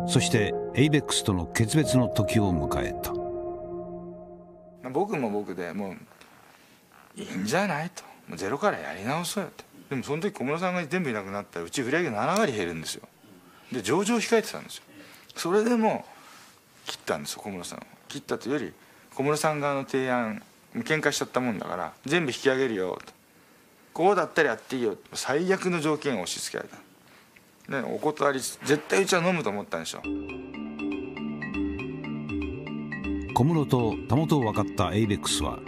そしてエイベックスとの決別の時を迎えた。僕も僕でもういいんじゃないと。もうゼロからやり直そうよって。でもその時小室さんが全部いなくなったらうち売り上げ7割減るんですよ。で上場控えてたんですよ。それでも切ったんですよ小室さんを。切ったというより小室さん側の提案喧嘩しちゃったもんだから全部引き上げるよと。こうだったらやっていいよ最悪の条件を押し付けられた。でお断り絶対うちは飲むと思ったんでしょ小室とたもとを分かったエイベックスは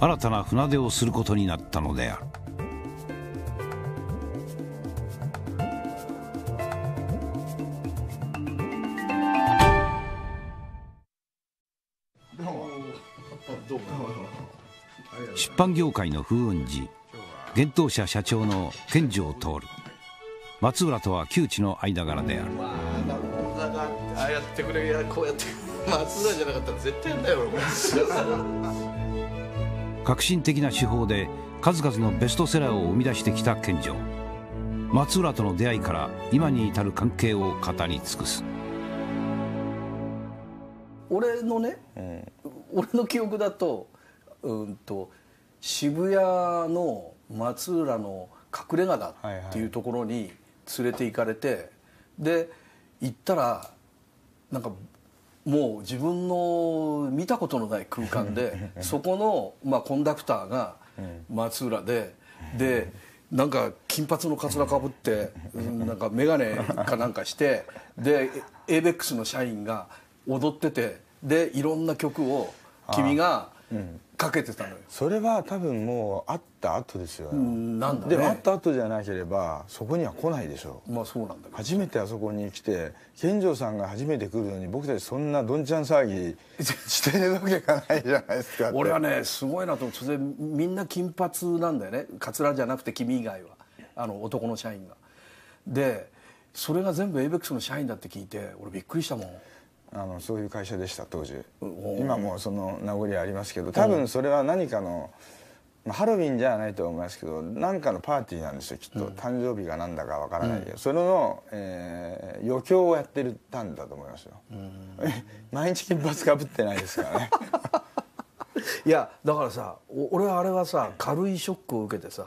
新たな船出をすることになったのである。出版業界の風雲児幻冬舎社長の健城徹松浦とは旧知の間柄である。ああやってくれこうやって松浦じゃなかったら絶対やんないよ俺革新的な手法で数々のベストセラーを生み出してきた健城松浦との出会いから今に至る関係を語り尽くす俺のね、俺の記憶だと,、うん、と渋谷の松浦の隠れ家だっていうところに連れて行かれて、で行ったらなんかもう自分の見たことのない空間でそこの、まあ、コンダクターが松浦ででなんか金髪のかつらかぶってなんか眼鏡かなんかしてで ABEX の社員が踊っててでいろんな曲を君がかけてたのよ。それは多分もう会った後ですよ、なんだね。でも会った後じゃなければそこには来ないでしょまあそうなんだ初めてあそこに来て健城さんが初めて来るのに僕たちそんなどんちゃん騒ぎしてるわけがないじゃないですか。俺はねすごいなと思ってそれでみんな金髪なんだよね。カツラじゃなくて君以外は。あの男の社員が。でそれが全部 ABEX の社員だって聞いて俺びっくりしたもんあのそういう会社でした当時。今もその名残ありますけど多分それは何かの、まあハロウィンじゃないと思いますけど何かのパーティーなんですよきっと、誕生日が何だかわからないけど、それの、えー余興をやってるたんだと思いますよ、*laughs* 毎日金髪かぶってないですからね。*laughs* いやだからさお俺はあれはさ軽いショックを受けてさ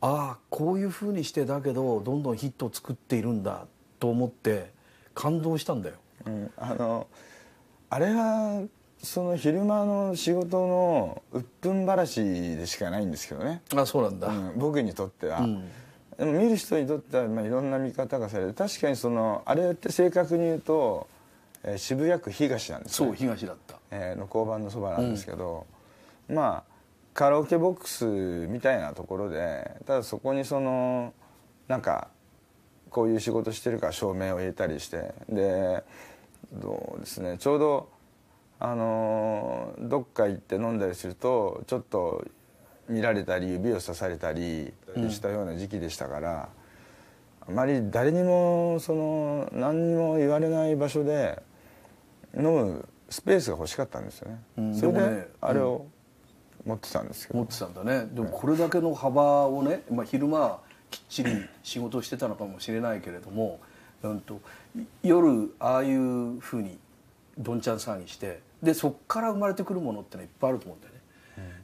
ああこういうふうにしてだけどどんどんヒットを作っているんだと思って感動したんだよ、うん、あのあれはその昼間の仕事の鬱憤話でしかないんですけどね。あそうなんだ、僕にとっては、うん。でも見る人にとってはまあいろんな見方がされる確かにそのあれって正確に言うと、えー渋谷区東なんですよそう東だった、えーの交番のそばなんですけど、まあカラオケボックスみたいなところでただそこにそのなんかこういう仕事してるから証明を入れたりしてでどうですね。ちょうどあのーどっか行って飲んだりするとちょっと見られたり指をさされたりしたような時期でしたから、あまり誰にもその何にも言われない場所で飲むスペースが欲しかったんですよね、うん。それでねあれを持ってたんですけど、持ってたんだね。でもこれだけの幅をね、まあ、昼間きっちり仕事をしてたのかもしれないけれども、うん、と夜ああいうふうにどんちゃん騒ぎしてでそっから生まれてくるものってのはいっぱいあると思うんだよね。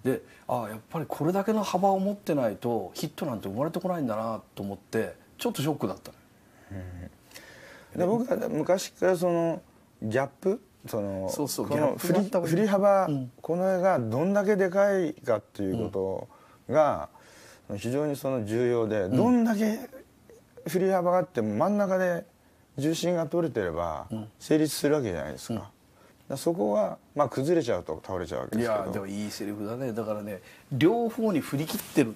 でああやっぱりこれだけの幅を持ってないとヒットなんて生まれてこないんだなと思ってちょっとショックだったので僕は昔からそのギャップ？そのそうそうこの振りギャップがあった方がいい振り幅、この絵がどんだけでかいかっていうことが非常にその重要で、どんだけ振り幅があっても真ん中で重心が取れてれば成立するわけじゃないですか,、だからそこが、まあ、崩れちゃうと倒れちゃうわけいですけど。やでもいいセリフだね。だからね両方に振り切ってるっ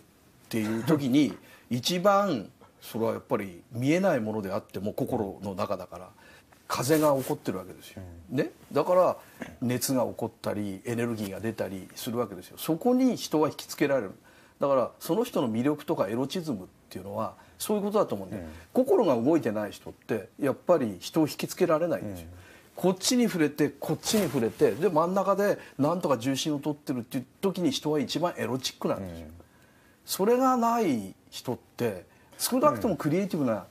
ていう時に一番それはやっぱり見えないものであっても心の中だから風が起こってるわけですよ、ね、だから熱が起こったりエネルギーが出たりするわけですよ。そこに人は引きつけられる。だからその人の魅力とかエロチズムっていうのはそういうことだと思うんで、心が動いてない人ってやっぱり人を引きつけられないんですよ、こっちに触れてこっちに触れてで真ん中でなんとか重心を取ってるっていう時に人は一番エロチックなんですよ、それがない人って少なくともクリエイティブな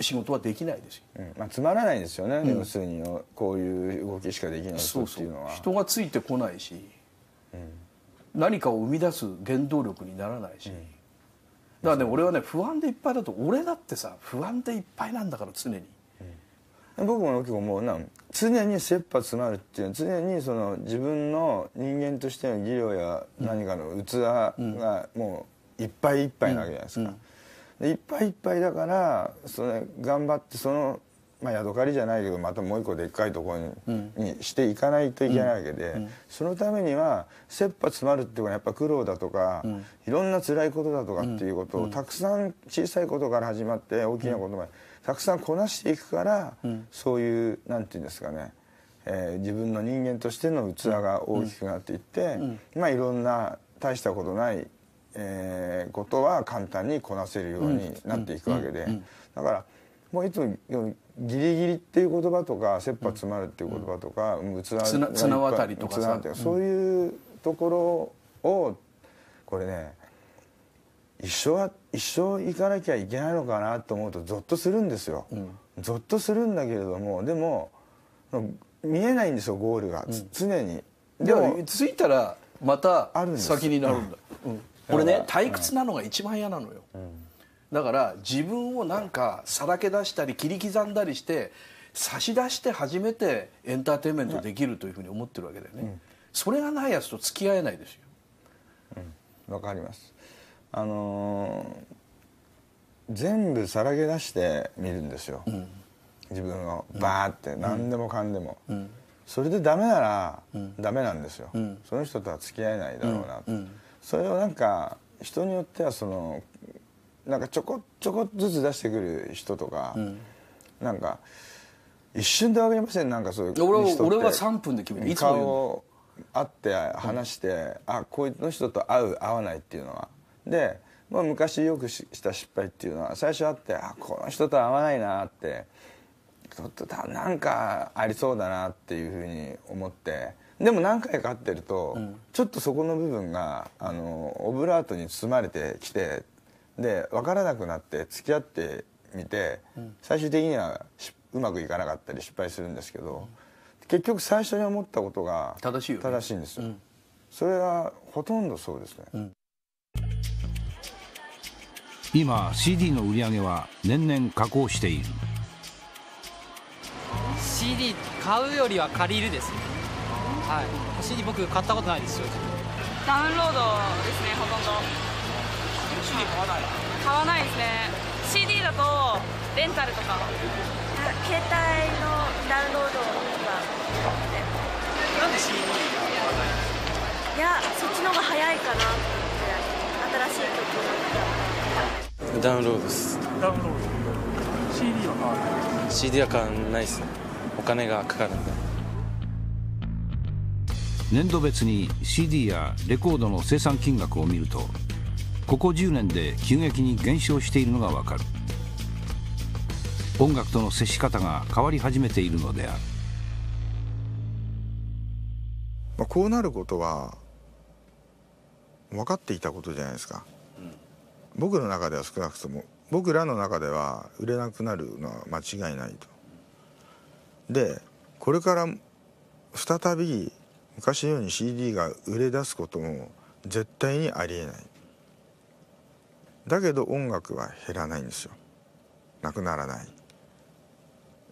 仕事はできないですよ、うん。まあ、つまらないんですよね、うん。要するにこういう動きしかできない人っていうのは。人がついてこないし、何かを生み出す原動力にならないし、だからね俺はね不安でいっぱいだと俺だってさ不安でいっぱいなんだから常に。僕も結構思うな常に切羽詰まるっていう常にその自分の人間としての技量や何かの器がもういっぱいいっぱいなわけじゃないですか、でいっぱいいっぱいだからそれ頑張ってその、まあ、ヤドカリじゃないけどまたもう一個でっかいところに,、にしていかないといけないわけで、そのためには切羽詰まるっていうのはやっぱ苦労だとか、いろんな辛いことだとかっていうことをたくさん小さいことから始まって大きなことまでたくさんこなしていくから、そういうなんていうんですかね、えー自分の人間としての器が大きくなっていって、まあいろんな大したことない、えーことは簡単にこなせるようになっていくわけで、だからもういつもギリギリっていう言葉とか切羽詰まるっていう言葉とか、器がいっぱい綱綱渡りとかそういうところをこれね一生は一生行かなきゃいけないのかなと思うとゾッとするんですよ、ゾッとするんだけれどもでも見えないんですよゴールが、つ常に。でも着いたらまた先になるんだ、うん。俺ね退屈なのが一番嫌なのよ、だから自分をなんかさらけ出したり切り刻んだりして差し出して初めてエンターテインメントできるというふうに思ってるわけだよね、それがないやつと付き合えないですよ。わかります。あのー全部さらけ出してみるんですよ、自分を。バーって何でもかんでも、それでダメならダメなんですよ、その人とは付き合えないだろうな、それをなんか人によってはそのなんかちょこちょこずつ出してくる人とか、なんか一瞬で分かりませんなんかそういう人俺って。は俺は3分で決めるいつも会って話して、あこういう人と会う会わないっていうのは。で、まあ、昔よくしした失敗っていうのは最初会ってあこの人と会わないなってちょっとたなんかありそうだなっていうふうに思って。でも何回か会ってると、ちょっとそこの部分があのオブラートに包まれてきてで分からなくなって付き合ってみて、最終的にはしうまくいかなかったり失敗するんですけど、結局最初に思ったことが正しいよ、正しいんですよ、それはほとんどそうですね、今 CD の売り上げは年々下降している。CD 買うよりは借りるですねはい。CD 僕買ったことないです正直。ダウンロードですねほとんど CD 買わない買わない。ですね CD だとレンタルとか携帯のダウンロード。とかなんで CD 買わない。いやそっちの方が早いかなと思って新しい曲。ダウンロードですダウンロード CD は買わない。CD は買わない。ですねお金がかかるんで年度別に CD やレコードの生産金額を見るとここ10年で急激に減少しているのがわかる。音楽との接し方が変わり始めているのである。まあ、こうなることは分かっていたことじゃないですか、僕の中では少なくとも僕らの中では売れなくなるのは間違いないと。でこれから再び昔のように CD が売れ出すことも絶対にありえないだけど音楽は減らないんですよ。なくならない。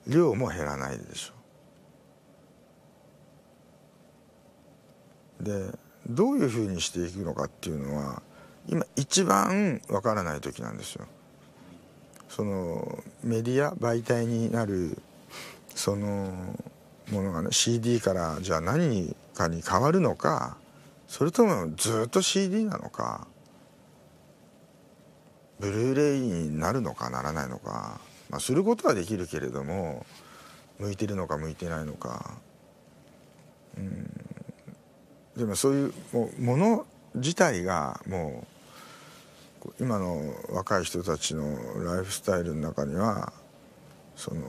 量も減らないでしょ。でどういうふうにしていくのかっていうのは今一番わからない時なんですよ。そのメディア媒体になるそのものがね CD からじゃあ何かに変わるのかそれともずっと CD なのかブルーレイになるのかならないのか、まあ、することはできるけれども向いてるのか向いてないのか。うん。でもそういうもうもの自体がもう今の若い人たちのライフスタイルの中にはその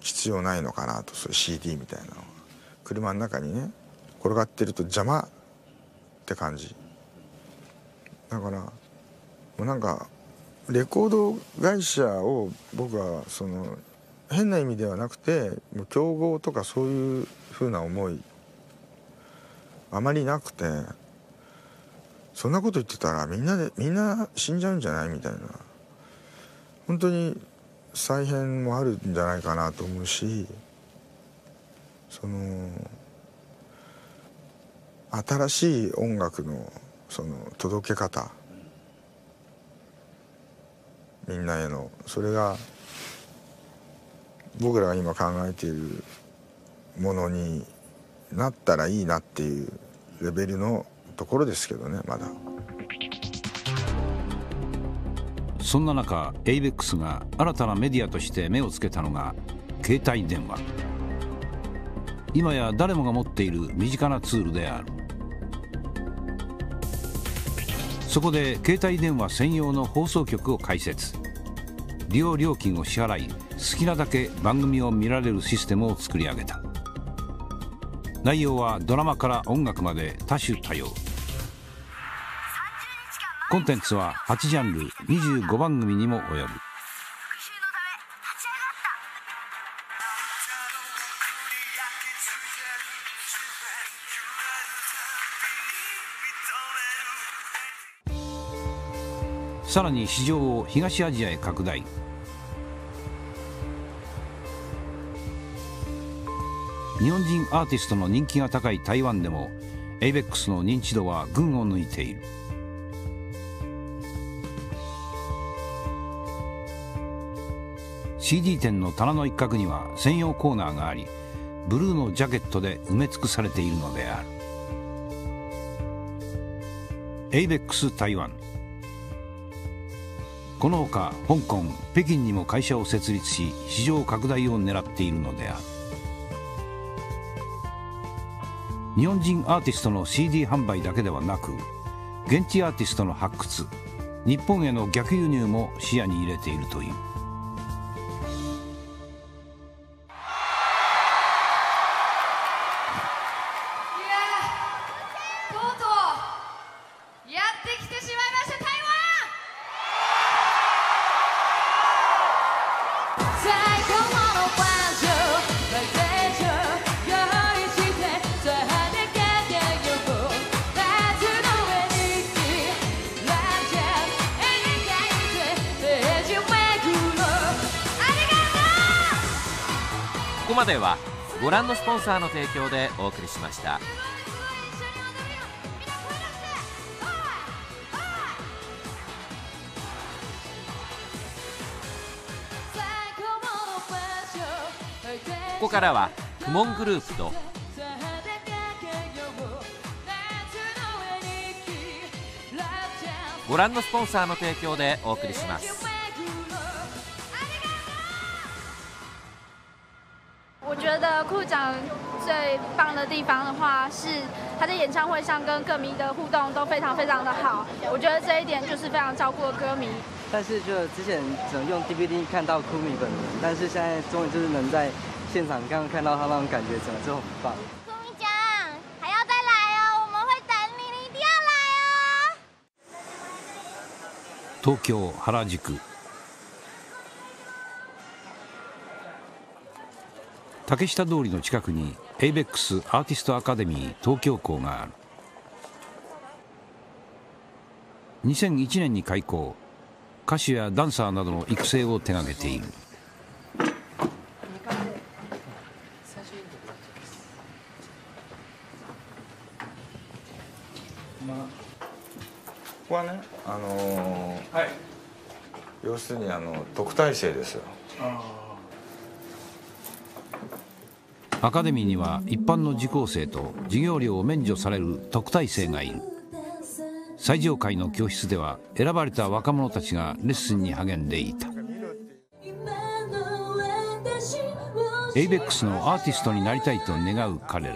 必要ないのかなと。そういう CD みたいなの。は車の中にね転がってると邪魔って感じ。だからうなんかレコード会社を僕はその変な意味ではなくてもう競合とかそういうふうな思いあまりなくてそんなこと言ってたらみんなでみんな死んじゃうんじゃないみたいな。本当に再編もあるんじゃないかなと思うしその新しい音楽のその届け方みんなへのそれが僕らが今考えているものになったらいいなっていうレベルのところですけどねまだ。そんな中 ABEX が新たなメディアとして目をつけたのが携帯電話今や誰もが持っている身近なツールであるそこで携帯電話専用の放送局を開設。利用料金を支払い好きなだけ番組を見られるシステムを作り上げた。内容はドラマから音楽まで多種多様。コンテンツは8ジャンル25番組にも及ぶ。さらに市場を東アジアへ拡大。日本人アーティストの人気が高い台湾でも ABEX の認知度は群を抜いている。CD 店の棚の一角には専用コーナーがありブルーのジャケットで埋め尽くされているのである。ABEX 台湾。このほか香港北京にも会社を設立し市場拡大を狙っているのである。日本人アーティストの CD 販売だけではなく現地アーティストの発掘日本への逆輸入も視野に入れているという。ご覧のスポンサーの提供でお送りしました。ここからはクモングループとご覧のスポンサーの提供でお送りします。最棒的地方的话，是他在演唱会上跟歌迷的互动都非常非常的好。我觉得这一点就是非常照顾歌迷。但是就之前只能用 DVD 看到库米本人，但是现在终于就是能在现场刚刚看到他那种感觉，整个就很棒。讲还要再来哦，我们会等你，你一定要来哦。東京原宿竹下通りの近くに ABEX アーティストアカデミー東京校がある。2001年に開校歌手やダンサーなどの育成を手掛けている。ここはねあのー要するにあの特待生ですよアカデミーには一般の受講生と授業料を免除される特待生がいる。最上階の教室では選ばれた若者たちがレッスンに励んでいた。ABEX のアーティストになりたいと願う彼ら。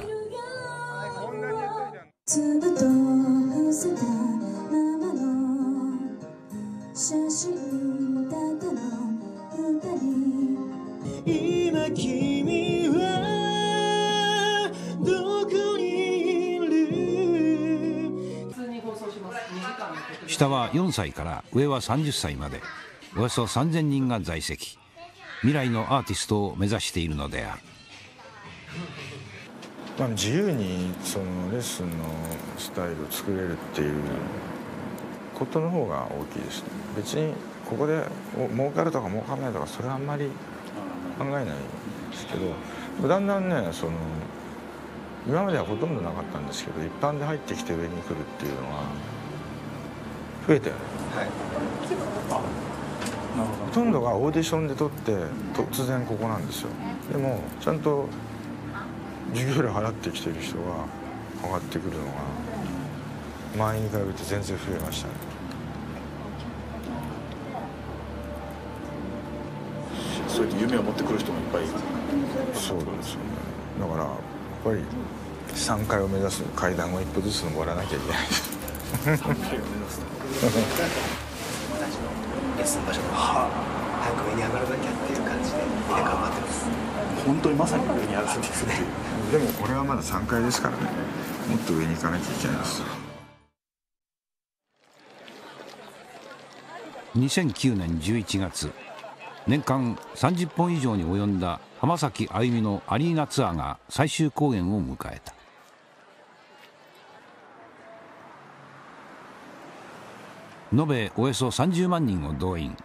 歳から上は30歳までおよそ3000人が在籍。未来のアーティストを目指しているのである。まあ、自由にそのレッスンのスタイルを作れるっていうことの方が大きいです別にここで儲かるとか儲かんないとかそれはあんまり考えないんですけどだんだんねその今まではほとんどなかったんですけど一般で入ってきて上に来るっていうのは増えたよ、はい。なるほど。ほとんどがオーディションで取って突然ここなんですよ。でもちゃんと授業料払ってきてる人が上がってくるのが前に比べて全然増えましたね。そうやって夢を持ってくる人もいっぱいそうですよね。だからやっぱり3階を目指す階段を一歩ずつ登らなきゃいけない。です300のレッスン場所の早く上に上がらなきゃっていう感じでみんな頑張ってます。本当にまさに上に上がってですねでもこれはまだ3階ですからね。もっと上に行かなきゃいけないです2009年11月年間30本以上に及んだ浜崎あゆみのアリーナツアーが最終公演を迎えた。延べおよそ30万人を動員。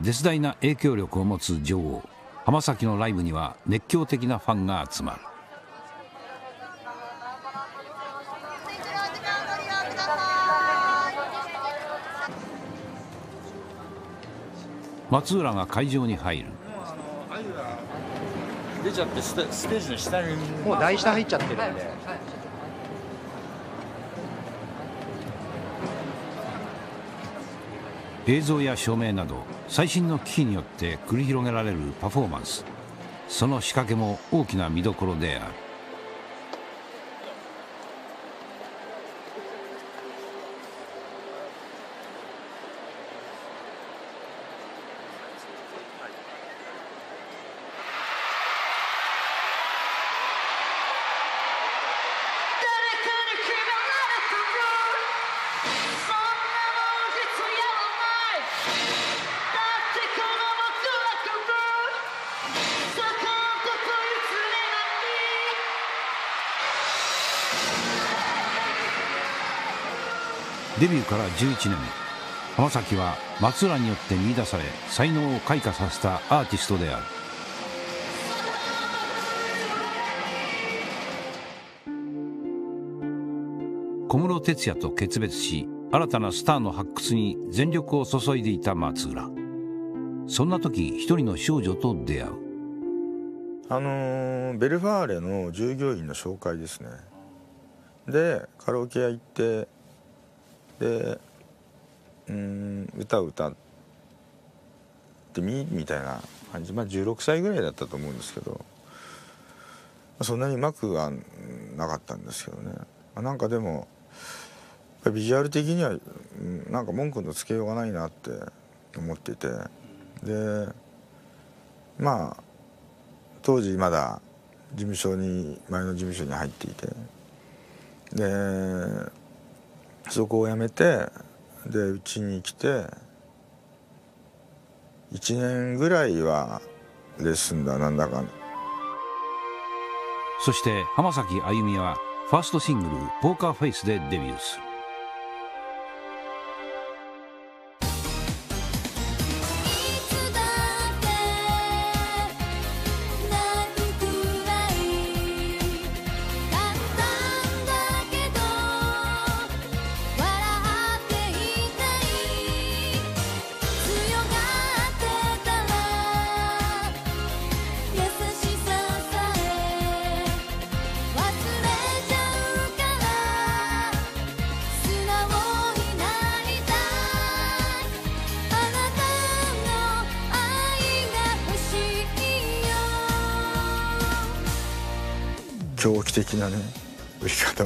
絶大な影響力を持つ女王浜崎のライブには熱狂的なファンが集まる。松浦が会場に入る。出ちゃってステステージの下に。もう台下入っちゃってるんで映像や照明など最新の機器によって繰り広げられるパフォーマンス。その仕掛けも大きな見どころである。から11年。浜崎は松浦によって見出され才能を開花させたアーティストである。小室哲哉と決別し新たなスターの発掘に全力を注いでいた松浦。そんな時一人の少女と出会う。あのベルファーレの従業員の紹介ですね。でカラオケ屋行ってでうん歌を歌ってみみたいな感じ。まあ16歳ぐらいだったと思うんですけどそんなにうまくはなかったんですけどね。なんかでもビジュアル的にはなんか文句のつけようがないなって思っていて。でまあ当時まだ事務所に前の事務所に入っていて。でそこを辞めてでうちに来て1年ぐらいはレッスンだなんだかんだ。そして浜崎あゆみはファーストシングル「ポーカーフェイス」でデビューする。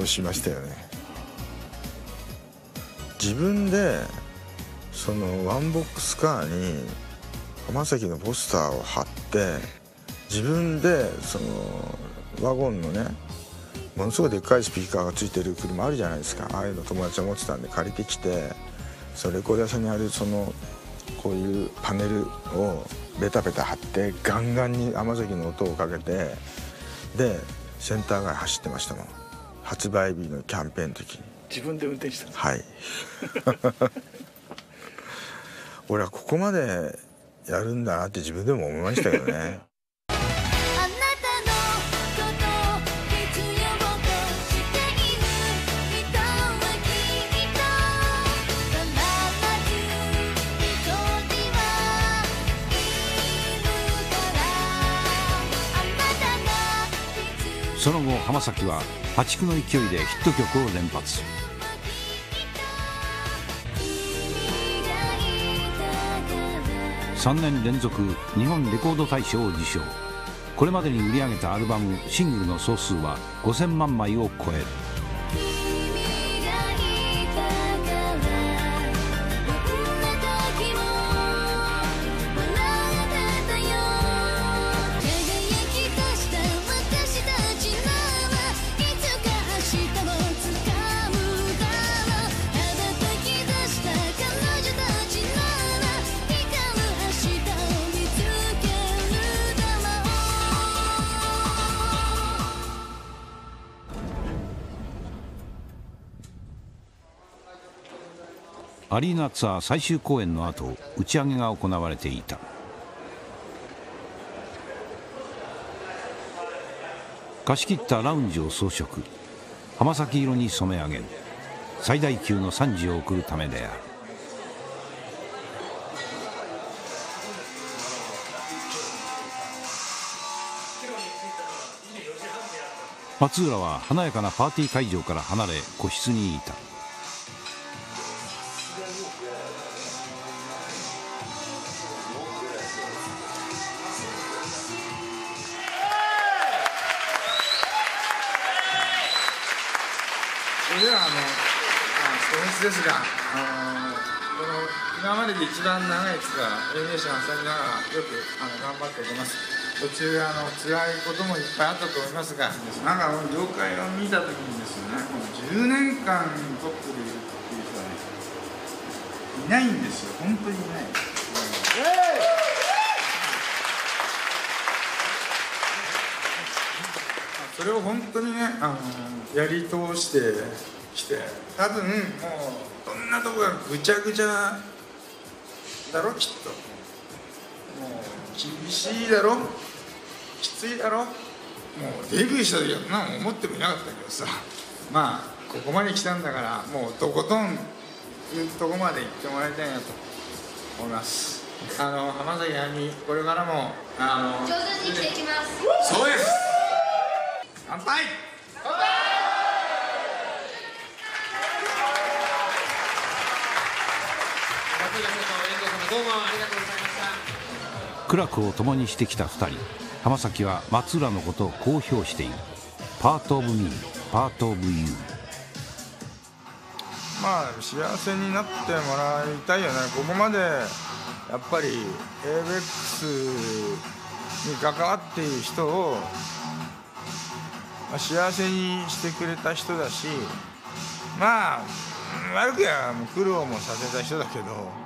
しましたよね。自分でそのワンボックスカーに浜崎のポスターを貼って自分でそのワゴンのねものすごいでっかいスピーカーがついてる車あるじゃないですか。ああいうの友達が持ってたんで借りてきてそのレコード屋さんにあるそのこういうパネルをベタベタ貼ってガンガンに浜崎の音をかけてでセンター街走ってましたもん。発売日のキャンペーンの時に。自分で運転してたはい。*laughs* 俺はここまでやるんだなって自分でも思いましたけどねその後浜崎は破竹の勢いでヒット曲を連発。3年連続日本レコード大賞を受賞。これまでに売り上げたアルバムシングルの総数は5000万枚を超える。アリーナツアー最終公演の後打ち上げが行われていた。貸し切ったラウンジを装飾。浜崎色に染め上げる。最大級の賛辞を送るためである。松浦は華やかなパーティー会場から離れ個室にいた。までで一番長いツアー A 名称を挟みながらよくあの頑張っております。途中あの辛いこともいっぱいあったと思いますがなんか業界を見た時にですねこの10年間トップでいるっていう人はねいないんですよ。本当にいない、それを本当にねあのやり通してきて多分もうどんなとこがぐちゃぐちゃだろきっと。もう厳しいだろ。きついだろ。もうデビューした時はそんなの思ってもいなかったけどさ。まあここまで来たんだからもうとことんいうとこまで行ってもらいたいなと。思います。あの浜崎あゆみこれからもあの上手に生きていきます。そうです。乾杯どうもありがとうございました。苦楽を共にしてきた2人。浜崎は松浦のことをこう評している「パート・オブ・ミーパート・オブ・ユー」まあ幸せになってもらいたいよね。ここまでやっぱり ABEX に関わっている人を、幸せにしてくれた人だしまあ悪くや苦労もさせた人だけど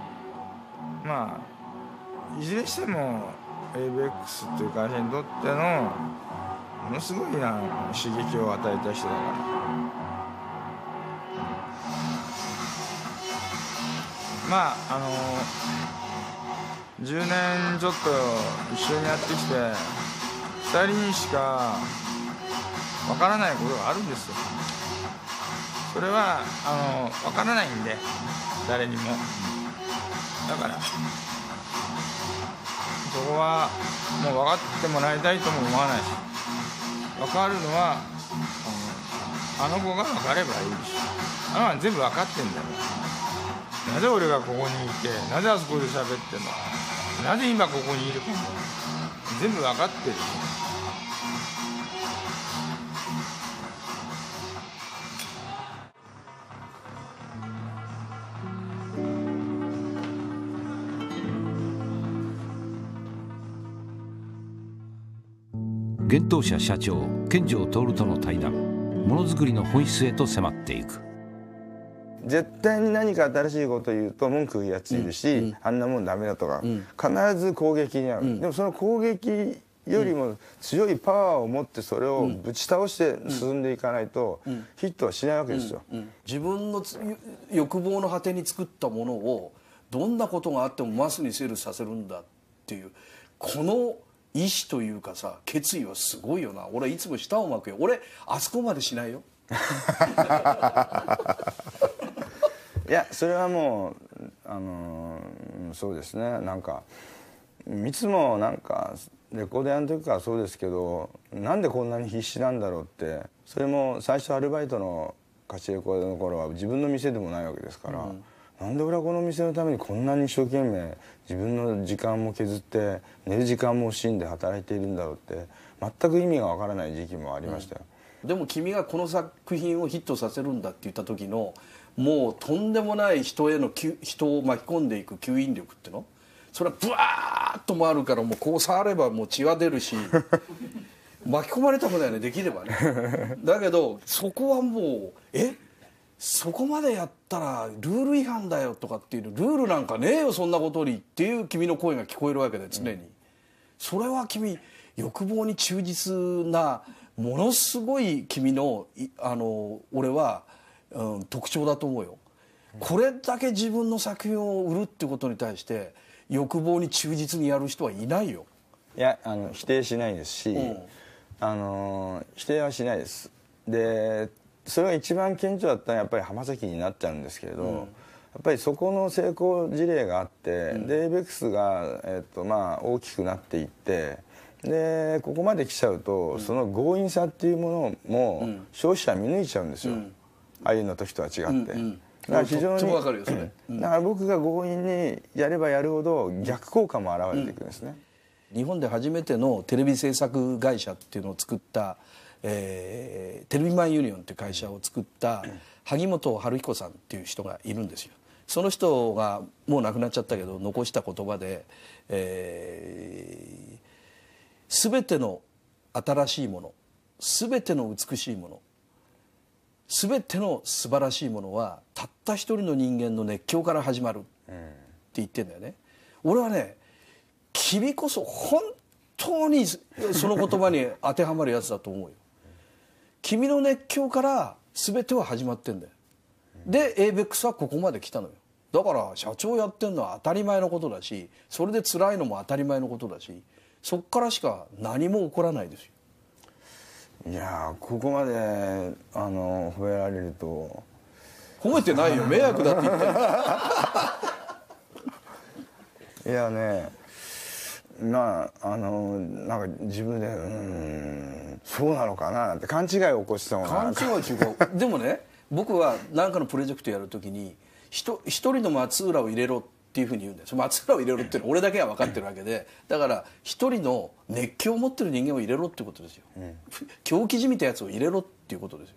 まあいずれにしても ABEX っていう会社にとってのものすごいな刺激を与えた人だから。まああの10年ちょっと一緒にやってきて2人にしかわからないことがあるんですよそれはあのわからないんで誰にもだから。そこはもう分かってもらいたいとも思わないし。分かるのはあの子が分かればいいし。あの子は全部分かってんだよ。なぜ俺がここにいてなぜあそこで喋ってんの。なぜ今ここにいるかも。全部分かってる。幻冬舎社長健城徹との対談ものづくりの本質へと迫っていく。絶対に何か新しいこと言うと文句言うやついるし、あんなもんダメだとか、必ず攻撃にある、でもその攻撃よりも強いパワーを持ってそれをぶち倒して進んでいかないとヒットはしないわけですよ、自分のつ欲望の果てに作ったものをどんなことがあってもマスにセールさせるんだっていうこの意志というかさ決意はすごいよな。俺いつも舌を巻くよ。俺あそこまでしないよ。*laughs* いやそれはもうあのーそうですね。なんかいつもなんかレコード屋の時からそうですけどなんでこんなに必死なんだろうって。それも最初アルバイトの貸しレコードの頃は自分の店でもないわけですから、なんで俺はこの店のためにこんなに一生懸命自分の時間も削って寝る時間も惜しんで働いているんだろうって全く意味がわからない時期もありましたよ、でも君がこの作品をヒットさせるんだって言った時のもうとんでもない人への人を巻き込んでいく吸引力っての？それはブワーッと回るからもうこう触ればもう血は出るし *laughs* 巻き込まれたくないねできればね。だけどそこはもうえ？そこまでやったらルール違反だよとかっていうルールなんかねえよそんなことにっていう君の声が聞こえるわけで常に、それは君欲望に忠実なものすごい君のいあの俺は、うん、特徴だと思うよ、これだけ自分の作品を売るってことに対して欲望に忠実にやる人はいないよ。いやあの否定しないですし、あの否定はしないです。でそれが一番顕著だったのはやっぱり浜崎になっちゃうんですけれど、やっぱりそこの成功事例があって、でエイベックスが、えっとまあ、大きくなっていってでここまで来ちゃうと、その強引さっていうものも消費者見抜いちゃうんですよ、ああいうの時とは違って。だから非常にだから僕が強引にやればやるほど逆効果も現れていくんですね、日本で初めてのテレビ制作会社っていうのを作った、えーテレビマンユニオンっていう会社を作った萩本春彦さんっていう人がいるんですよ。その人がもう亡くなっちゃったけど残した言葉で、えー、全ての新しいもの全ての美しいもの全ての素晴らしいものはたった一人の人間の熱狂から始まるって言ってんだよね。俺はね君こそ本当にその言葉に当てはまるやつだと思うよ。君の熱狂から全ては始まってんだよ。で ABEX はここまで来たのよ。だから社長やってんのは当たり前のことだしそれで辛いのも当たり前のことだしそっからしか何も起こらないですよ。いやーここまであの褒められると。褒めてないよ。迷惑だって言ってる。*laughs* いやねまああのなんか自分でうんそうなのかなって勘違いを起こしそうな。勘違いっていうか *laughs* でもね僕は何かのプロジェクトやるときに一一人の松浦を入れろっていうふうに言うんだよ。その松浦を入れろっていうのは俺だけは分かってるわけでだから一人の熱狂を持ってる人間を入れろってことですよ。狂気じみたやつを入れろっていうことですよ。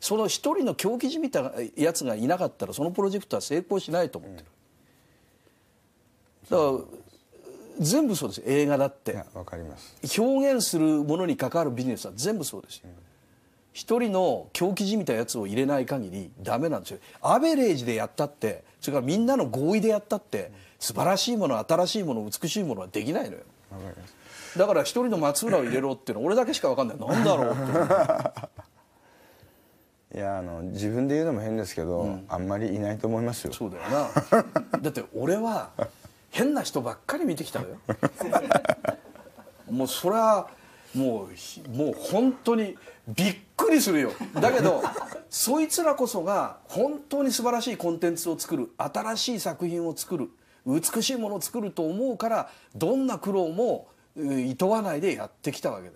その一人の狂気じみたやつがいなかったらそのプロジェクトは成功しないと思ってる。だから全部そうです。映画だって。わかります。表現するものに関わるビジネスは全部そうです。よ一人の狂気じみたやつを入れない限りダメなんですよ。アベレージでやったってそれからみんなの合意でやったって素晴らしいもの新しいもの美しいものはできないのよ。だから一人の松浦を入れろっていうのは俺だけしか分かんない。なんだろうって。*laughs* いやあの自分で言うのも変ですけど、あんまりいないと思いますよ。そうだよな。だって俺は変な人ばっかり見てきたのよ。もうそれはもうもう本当にびっくりするよ。だけどそいつらこそが本当に素晴らしいコンテンツを作る新しい作品を作る美しいものを作ると思うからどんな苦労もうんいとわないでやってきたわけで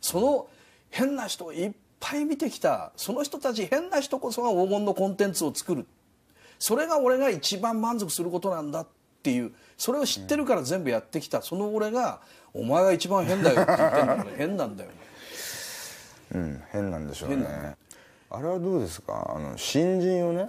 その変な人をいっぱい見てきたその人たち変な人こそが黄金のコンテンツを作る。それが俺が一番満足することなんだっていうそれを知ってるから全部やってきた。その俺が「お前が一番変だよ」って言ってるんだから変なんだようん変なんでしょうね。あれはどうですか？あの新人をね、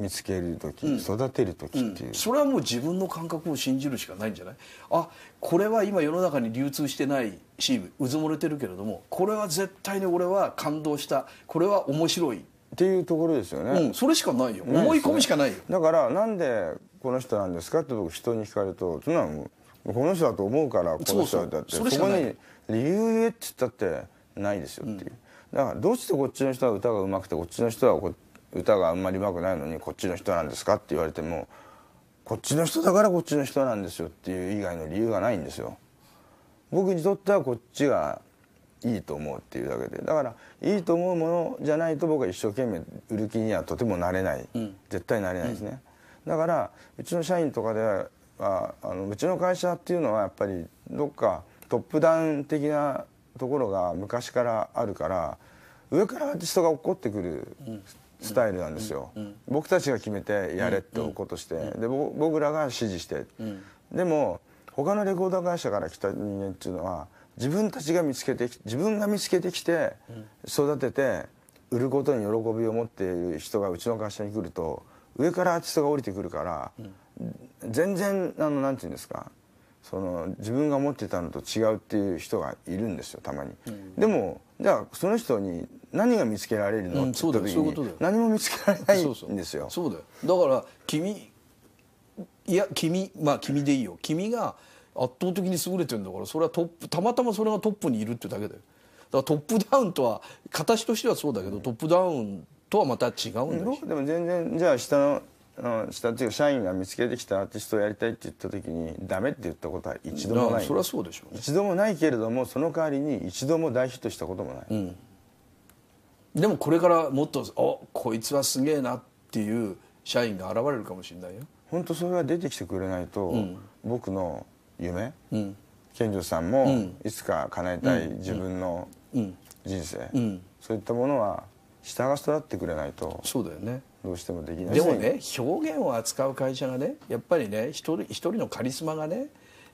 見つける時、育てる時っていう、それはもう自分の感覚を信じるしかないんじゃない？あこれは今世の中に流通してないしうずもれてるけれどもこれは絶対に俺は感動したこれは面白い。っていうところですよね、うん、それしかないよ。ね思い込みしかないよ。だからなんでこの人なんですか？って僕人に聞かれるとそんなのこの人だと思うからこの人だってそこに理由言えって言ったってないですよっていう、だからどうしてこっちの人は歌が上手くてこっちの人はこ歌があんまり上手くないのにこっちの人なんですかって言われてもこっちの人だからこっちの人なんですよっていう以外の理由がないんですよ。僕にとってはこっちがいいと思うっていうだけで。だからいいと思うものじゃないと僕は一生懸命売る気にはとてもなれない、絶対なれないですね、だからうちの社員とかではあのうちの会社っていうのはやっぱりどっかトップダウン的なところが昔からあるから上からアーティストが怒ってくるスタイルなんですよ、僕たちが決めてやれっておことして、でぼ僕らが指示して、でも他のレコード会社から来た人間っていうのは自分たちが見つけてき自分が見つけてきて育てて売ることに喜びを持っている人がうちの会社に来ると上からアーティストが降りてくるから、全然あのなんていうんですかその自分が思ってたのと違うっていう人がいるんですよたまに、でもじゃあその人に何が見つけられるの、うんって言った時に何も見つけられないんですよ。そうだよ。だから君いや君まあ君でいいよ。君が圧倒的に優れてるんだからそれはトップたまたまそれがトップにいるってだけだよ。だからトップダウンとは形としてはそうだけどトップダウンとはまた違うん僕でも全然じゃあ下の下っていうか社員が見つけてきたアーティストをやりたいって言った時にダメって言ったことは一度もない。そりゃそうでしょうね。一度もないけれどもその代わりに一度も大ヒットしたこともない、でもこれからもっと「あこいつはすげえな」っていう社員が現れるかもしれないよ。本当それが出てきてくれないと、うん。僕の夢、うん。健二さんもうん。いつか叶えたいうん。自分のうん。人生、うん。そういったものは下が育ってくれないとそうだよね。どうしてもできない。でもね表現を扱う会社がねやっぱりね一人一人のカリスマがね、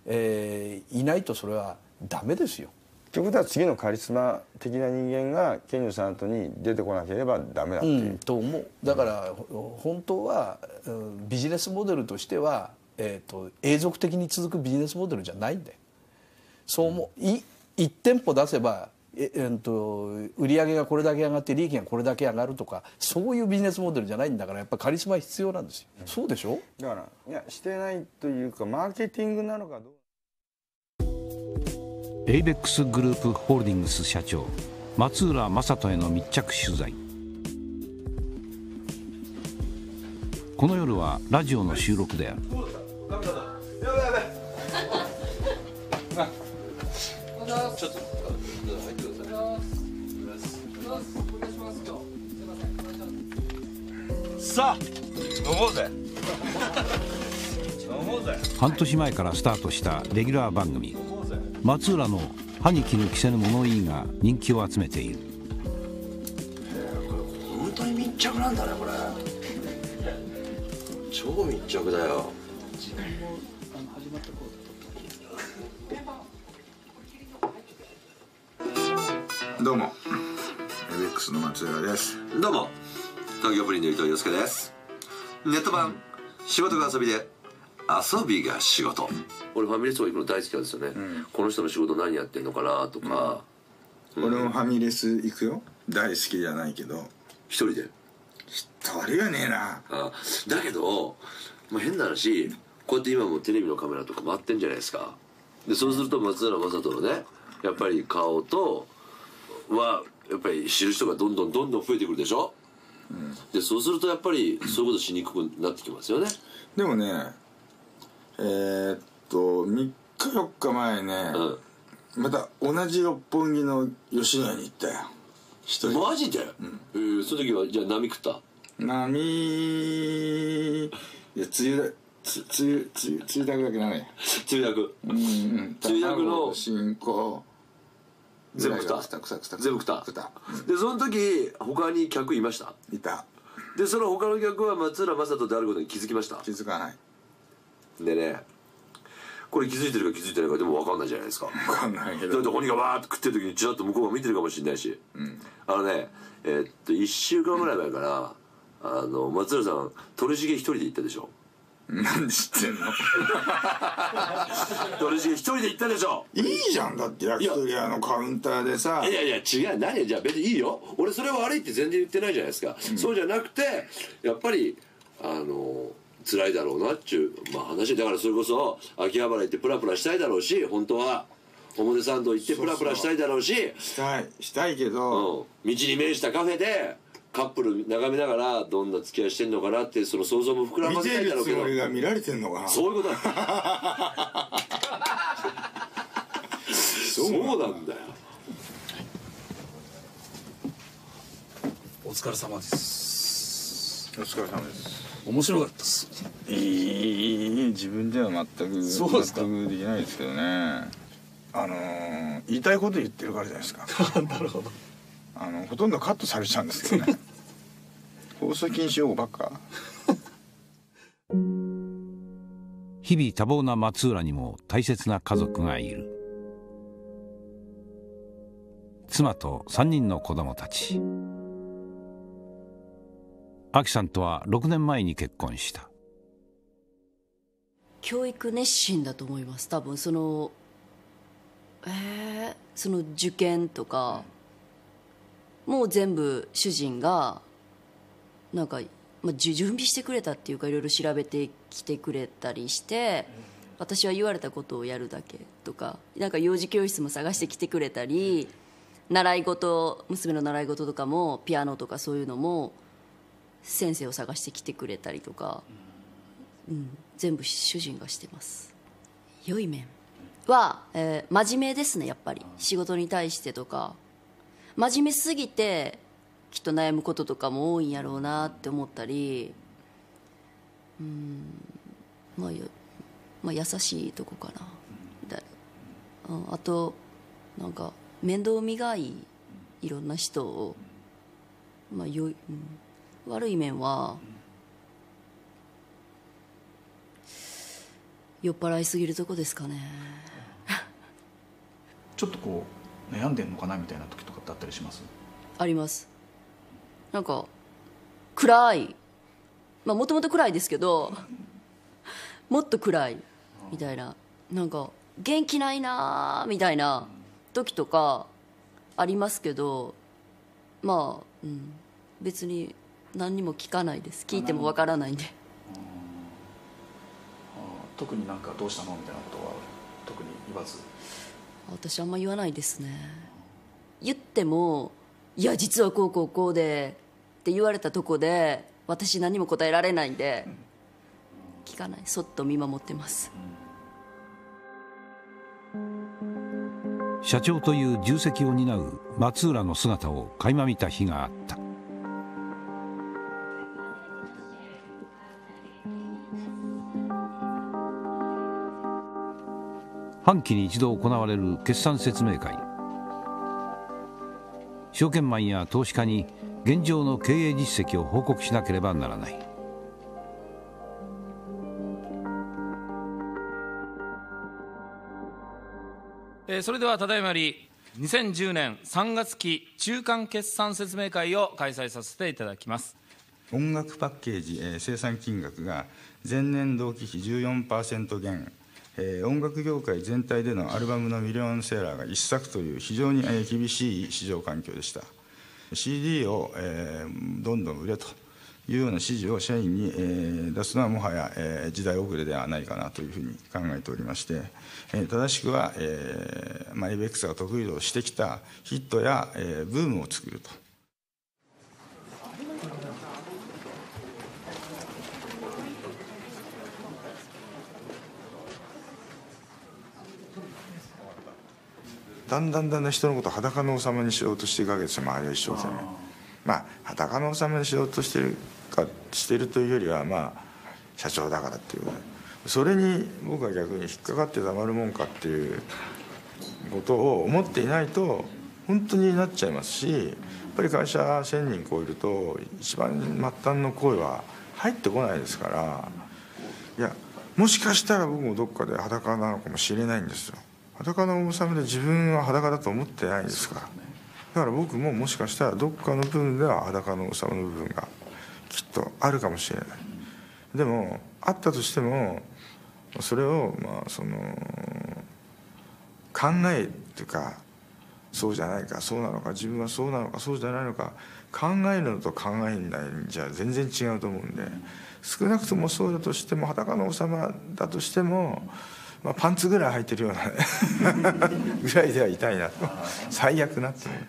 えーいないとそれはダメですよ。ということは次のカリスマ的な人間が健二さんの後に出てこなければダメだっていう、うん、と思う。だから、ほ本当は、うんビジネスモデルとしては、えー、と永続的に続くビジネスモデルじゃないんだよ。そう思う、い1店舗出せばえ、えー、と売り上げがこれだけ上がって利益がこれだけ上がるとかそういうビジネスモデルじゃないんだからやっぱカリスマ必要なんですよ、そうでしょ？だからいやしてないというかマーケティングなのかどうエイベックスグループホールディングス社長松浦正人への密着取材。この夜はラジオの収録である。ちょっとさあ飲もうぜ。半年前からスタートしたレギュラー番組。松浦の歯に衣着せぬ物言いが人気を集めている。本当に密着なんだねこれ。超密着だよ。どうも。ABEX の松浦です。どうも東京プリンの伊藤洋介です。ネット版仕事が遊びで遊びが仕事。俺ファミレス行くの大好きなんですよね、この人の仕事何やってんのかなとか、俺もファミレス行くよ。大好きじゃないけど。一人で？一人はねえな。あだけど、まあ、変な話こうやって今もテレビのカメラとか回ってんじゃないですか。でそうすると松浦正人のねやっぱり顔とはやっぱり知る人がどんどんどんどん増えてくるでしょ、でそうするとやっぱりそういうことしにくくなってきますよね。でもねえー、っと3日4日前ね、また同じ六本木の吉野家に行ったよ。一人。マジで、えーその時はじゃあ波食った？波いや梅雨だつ梅雨梅雨梅雨だくだけだね *laughs* 梅雨だく。うんうん。梅雨だくの卵新香全部食った？全部食った？でその時他に客いました？いた。でその他の客は松浦正人であることに気づきました？気づかない。でねこれ気づいてるか気づいてないかでも分かんないじゃないですか。分かんないけど。だって鬼がわーって食ってる時にちらっと向こうが見てるかもしれないし、あのねえーっと1週間ぐらい前からあの松浦さん鳥茂一人で行ったでしょ？なんで知ってんの *laughs* 鳥茂一人で行ったでしょ。いいじゃんだって焼き鳥屋のカウンターでさ。いやいや違う何？じゃあ別にいいよ。俺それは悪いって全然言ってないじゃないですか、そうじゃなくてやっぱりあの辛いだろうなっちゅう、まあ、話。だからそれこそ秋葉原行ってプラプラしたいだろうし本当は表参道行ってプラプラしたいだろうし。したいしたいけど、道に面したカフェでカップル眺めながらどんな付き合いしてんのかなってその想像も膨らませたいだろうけど。もりが見られてんのかな。そういうことだ。そうなんだ。よ。お疲れ様です。お疲れ様です。面白かったっす。いい自分では全くそうですか？納得できないですけどね。あのー言いたいこと言ってるからじゃないですか。*laughs* なるほどあのほとんどカットされちゃうんですけどね。*laughs* 放送禁止用語ばっか。*laughs* 日々多忙な松浦にも大切な家族がいる。妻と3人の子供たち。亜紀さんとは6年前に結婚した。教育熱心だと思います。多分そのえー、その受験とかもう全部主人がなんか、まあ、準備してくれたっていうかいろいろ調べてきてくれたりして私は言われたことをやるだけとかなんか幼児教室も探してきてくれたり習い事娘の習い事とかもピアノとかそういうのも先生を探してきてくれたりとか、うん、全部主人がしてます。良い面は、えー真面目ですねやっぱり。仕事に対してとか真面目すぎてきっと悩むこととかも多いんやろうなって思ったりうんまあよ、まあ、優しいとこかな。だうんあとなんか面倒見がいいいろんな人を、まあよいうん、悪い面は酔っ払いすぎるとこですかね。*laughs* ちょっとこう悩んでんのかなみたいな時とかってあったりします？あります。なんか暗い。まあもともと暗いですけどもっと暗い。みたいな。なんか元気ないなーみたいな時とかありますけどまあ、うん、別に何にも聞かないです。聞いてもわからないんで。特になんかどうしたのみたいなことは特に言わず？私あんま言わないですね。言っても「いや実はこうこうこうで」って言われたとこで私何も答えられないんで聞かない。そっと見守ってます。社長という重責を担う松浦の姿を垣間見た日があった。半期に一度行われる決算説明会。証券マンや投資家に現状の経営実績を報告しなければならない。えーそれではただいまより2010年3月期中間決算説明会を開催させていただきます。音楽パッケージ、えー生産金額が前年同期比14%減、え音楽業界全体でのアルバムのミリオンセラーが一作という非常にえ厳しい市場環境でした CD を、えどんどん売れというような指示を社員に、え出すのはもはや、え時代遅れではないかなというふうに考えておりまして、え正しくは、えーまあ、ABEX が得意としてきたヒットや、えブームを作ると。だんだんだんだん人のこと裸の王様にしようとしていくわけですよ周りは一生懸命。まあ裸の王様にしようとしてるかしてるというよりはまあ社長だからっていうそれに僕は逆に引っかかってたまるもんかっていうことを思っていないと本当になっちゃいますしやっぱり会社1,000人超えると一番末端の声は入ってこないですからいやもしかしたら僕もどっかで裸なのかもしれないんですよ。裸の王様で自分は裸だと思ってないですから。だから僕ももしかしたらどっかの部分では裸の王様の部分がきっとあるかもしれない。でもあったとしてもそれをまあその考えっていうかそうじゃないかそうなのか自分はそうなのかそうじゃないのか考えるのと考えないんじゃ全然違うと思うんで少なくともそうだとしても裸の王様だとしても、まあ、パンツぐらい履いてるような *laughs* ぐらいでは痛いなと。最悪なって思って。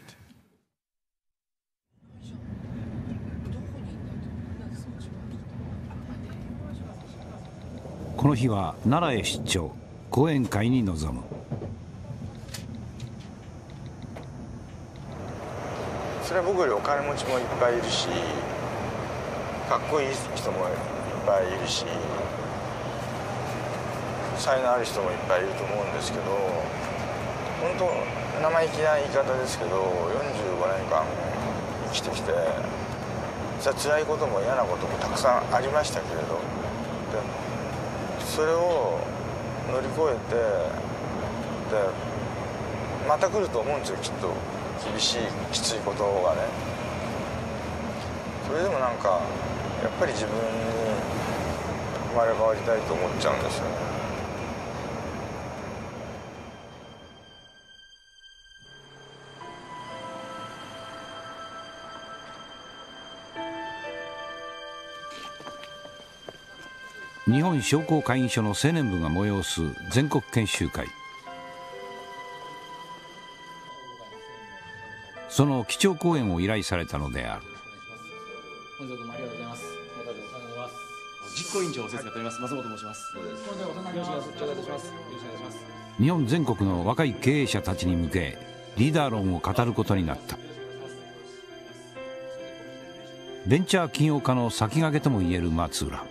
この日は奈良へ出張。講演会に臨む。それは僕よりお金持ちもいっぱいいるしかっこいい人もいっぱいいるし才能ある人もいっぱいいると思うんですけど本当生意気な言い方ですけど45年間生きてきてそれは辛いことも嫌なこともたくさんありましたけれどでそれを乗り越えてでまた来ると思うんですよきっと厳しいきついことがね。それでもなんかやっぱり自分に生まれ変わりたいと思っちゃうんですよね。日本商工会議所の青年部が催す全国研修会その基調講演を依頼されたのである本日はどうもありがとうございます。またお世話になります。実行委員長を説がとります。松本と申します。よろしくお願いします。日本全国の若い経営者たちに向けリーダー論を語ることになったベンチャー起業家の先駆けともいえる松浦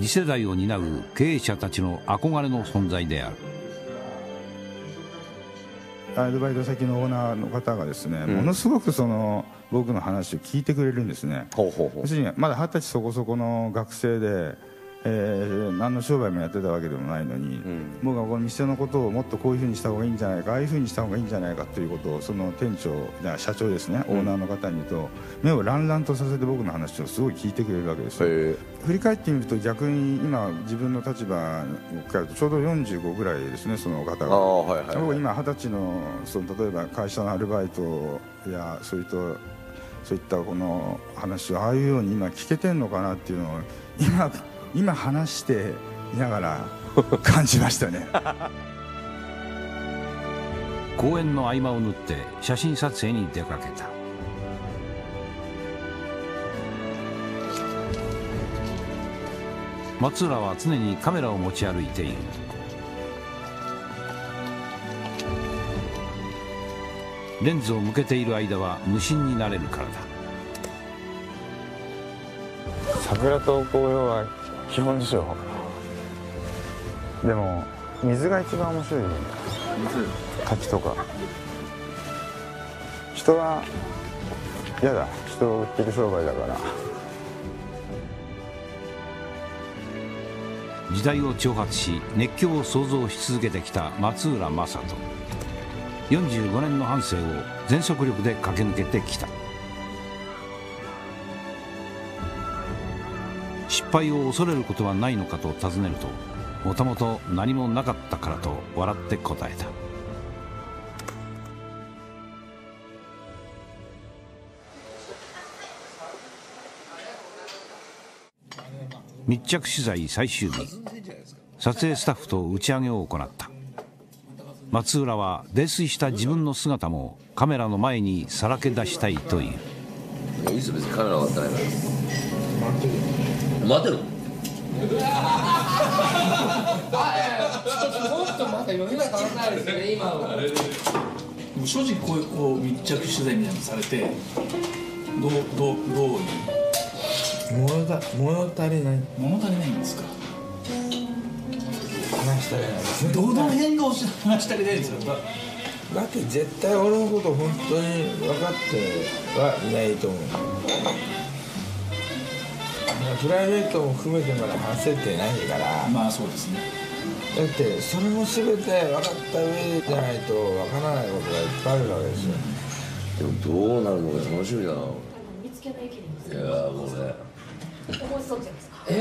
次世代を担う経営者たちの憧れの存在である。アルバイト先のオーナーの方がですね、うん。ものすごくその僕の話を聞いてくれるんですね。要するにまだ二十歳そこそこの学生で、えー何の商売もやってたわけでもないのに、僕はこの店のことをもっとこういうふうにした方がいいんじゃないかああいうふうにした方がいいんじゃないかということをその店長じゃあ社長ですねオーナーの方に言うと、目をランランとさせて僕の話をすごい聞いてくれるわけですよ。振り返ってみると逆に今自分の立場を変えるとちょうど45ぐらいですねその方が、はいはいはい。僕今二十歳のその例えば会社のアルバイトやそういったそういったこの話をああいうように今聞けてんのかなっていうのを今今話していながら感じましたね。*laughs* 講演の合間を縫って写真撮影に出かけた。松浦は常にカメラを持ち歩いている。レンズを向けている間は無心になれるからだ。桜と紅葉は基本でしょでも水が一番面白いよね。滝とか。人は嫌だ。人を売ってる商売だから。時代を挑発し熱狂を創造し続けてきた松浦正人。45年の半生を全速力で駆け抜けてきた敗を恐れることはないのかと尋ねるともともと何もなかったからと笑って答えた。密着取材最終日撮影スタッフと打ち上げを行った。松浦は泥酔した自分の姿もカメラの前にさらけ出したいという。待てろ。もっとまだ余裕が足らないですね今はもう正直こういうこう密着取材みたいなのされてどうどうどう物足りない。物足りないんですか？話したりないですねどの辺がおし話足りないんですよ。だって絶対俺のこと本当に分かってはいないと思うプライベートも含めてまだ話せてないから。まあそうですね。だってそれも全て分かった上じゃないと分からないことがいっぱいあるわけですよ。でもどうなるのか楽しみだな。いやもうねえそうだねい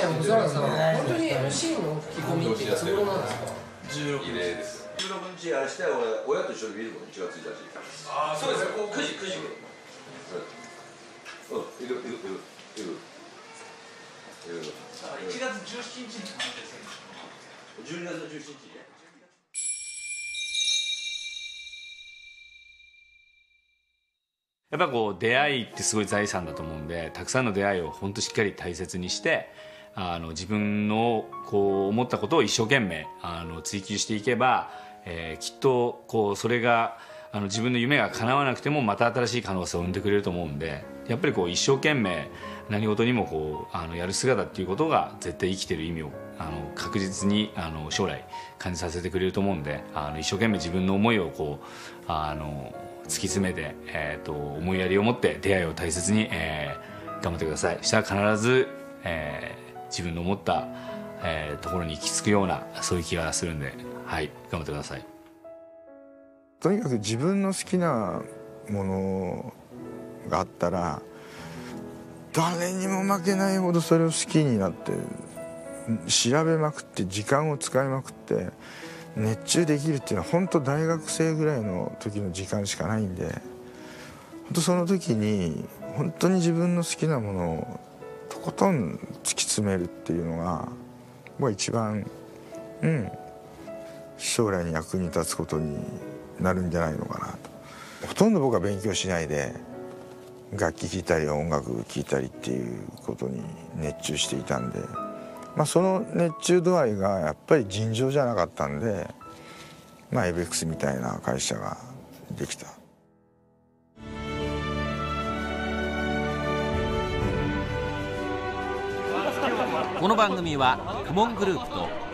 やもうそらさ本当に真の吹き込みっていつ頃なんですか？16日です。16日あれして俺親と一緒に見るもん。1月1日。ああそうですね。9時9時うん行く行く行く行く行く1月17日に話です12月の17日やっぱこう出会いってすごい財産だと思うんでたくさんの出会いを本当しっかり大切にしてあの自分のこう思ったことを一生懸命あの追求していけば、えーきっとこうそれがあの自分の夢が叶わなくてもまた新しい可能性を生んでくれると思うんでやっぱりこう一生懸命何事にもこうあのやる姿っていうことが絶対生きてる意味をあの確実にあの将来感じさせてくれると思うんであの一生懸命自分の思いをこうあの突き詰めて、えー、と思いやりを持って出会いを大切に、えー頑張ってください。したら必ず、えー自分の思った、えーところに行き着くようなそういう気がするんではい頑張ってください。とにかく自分の好きなものがあったら誰にも負けないほどそれを好きになって調べまくって時間を使いまくって熱中できるっていうのは本当大学生ぐらいの時の時間しかないんで本当その時に本当に自分の好きなものをとことん突き詰めるっていうのが僕は一番うん将来に役に立つことになるんじゃないのかなと。ほとんど僕は勉強しないで楽器聴いたり音楽聴いたりっていうことに熱中していたんで、まあ、その熱中度合いがやっぱり尋常じゃなかったんで、まあ、エベックスみたいな会社ができた。この番組はクモングループと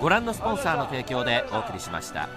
ご覧のスポンサーの提供でお送りしました。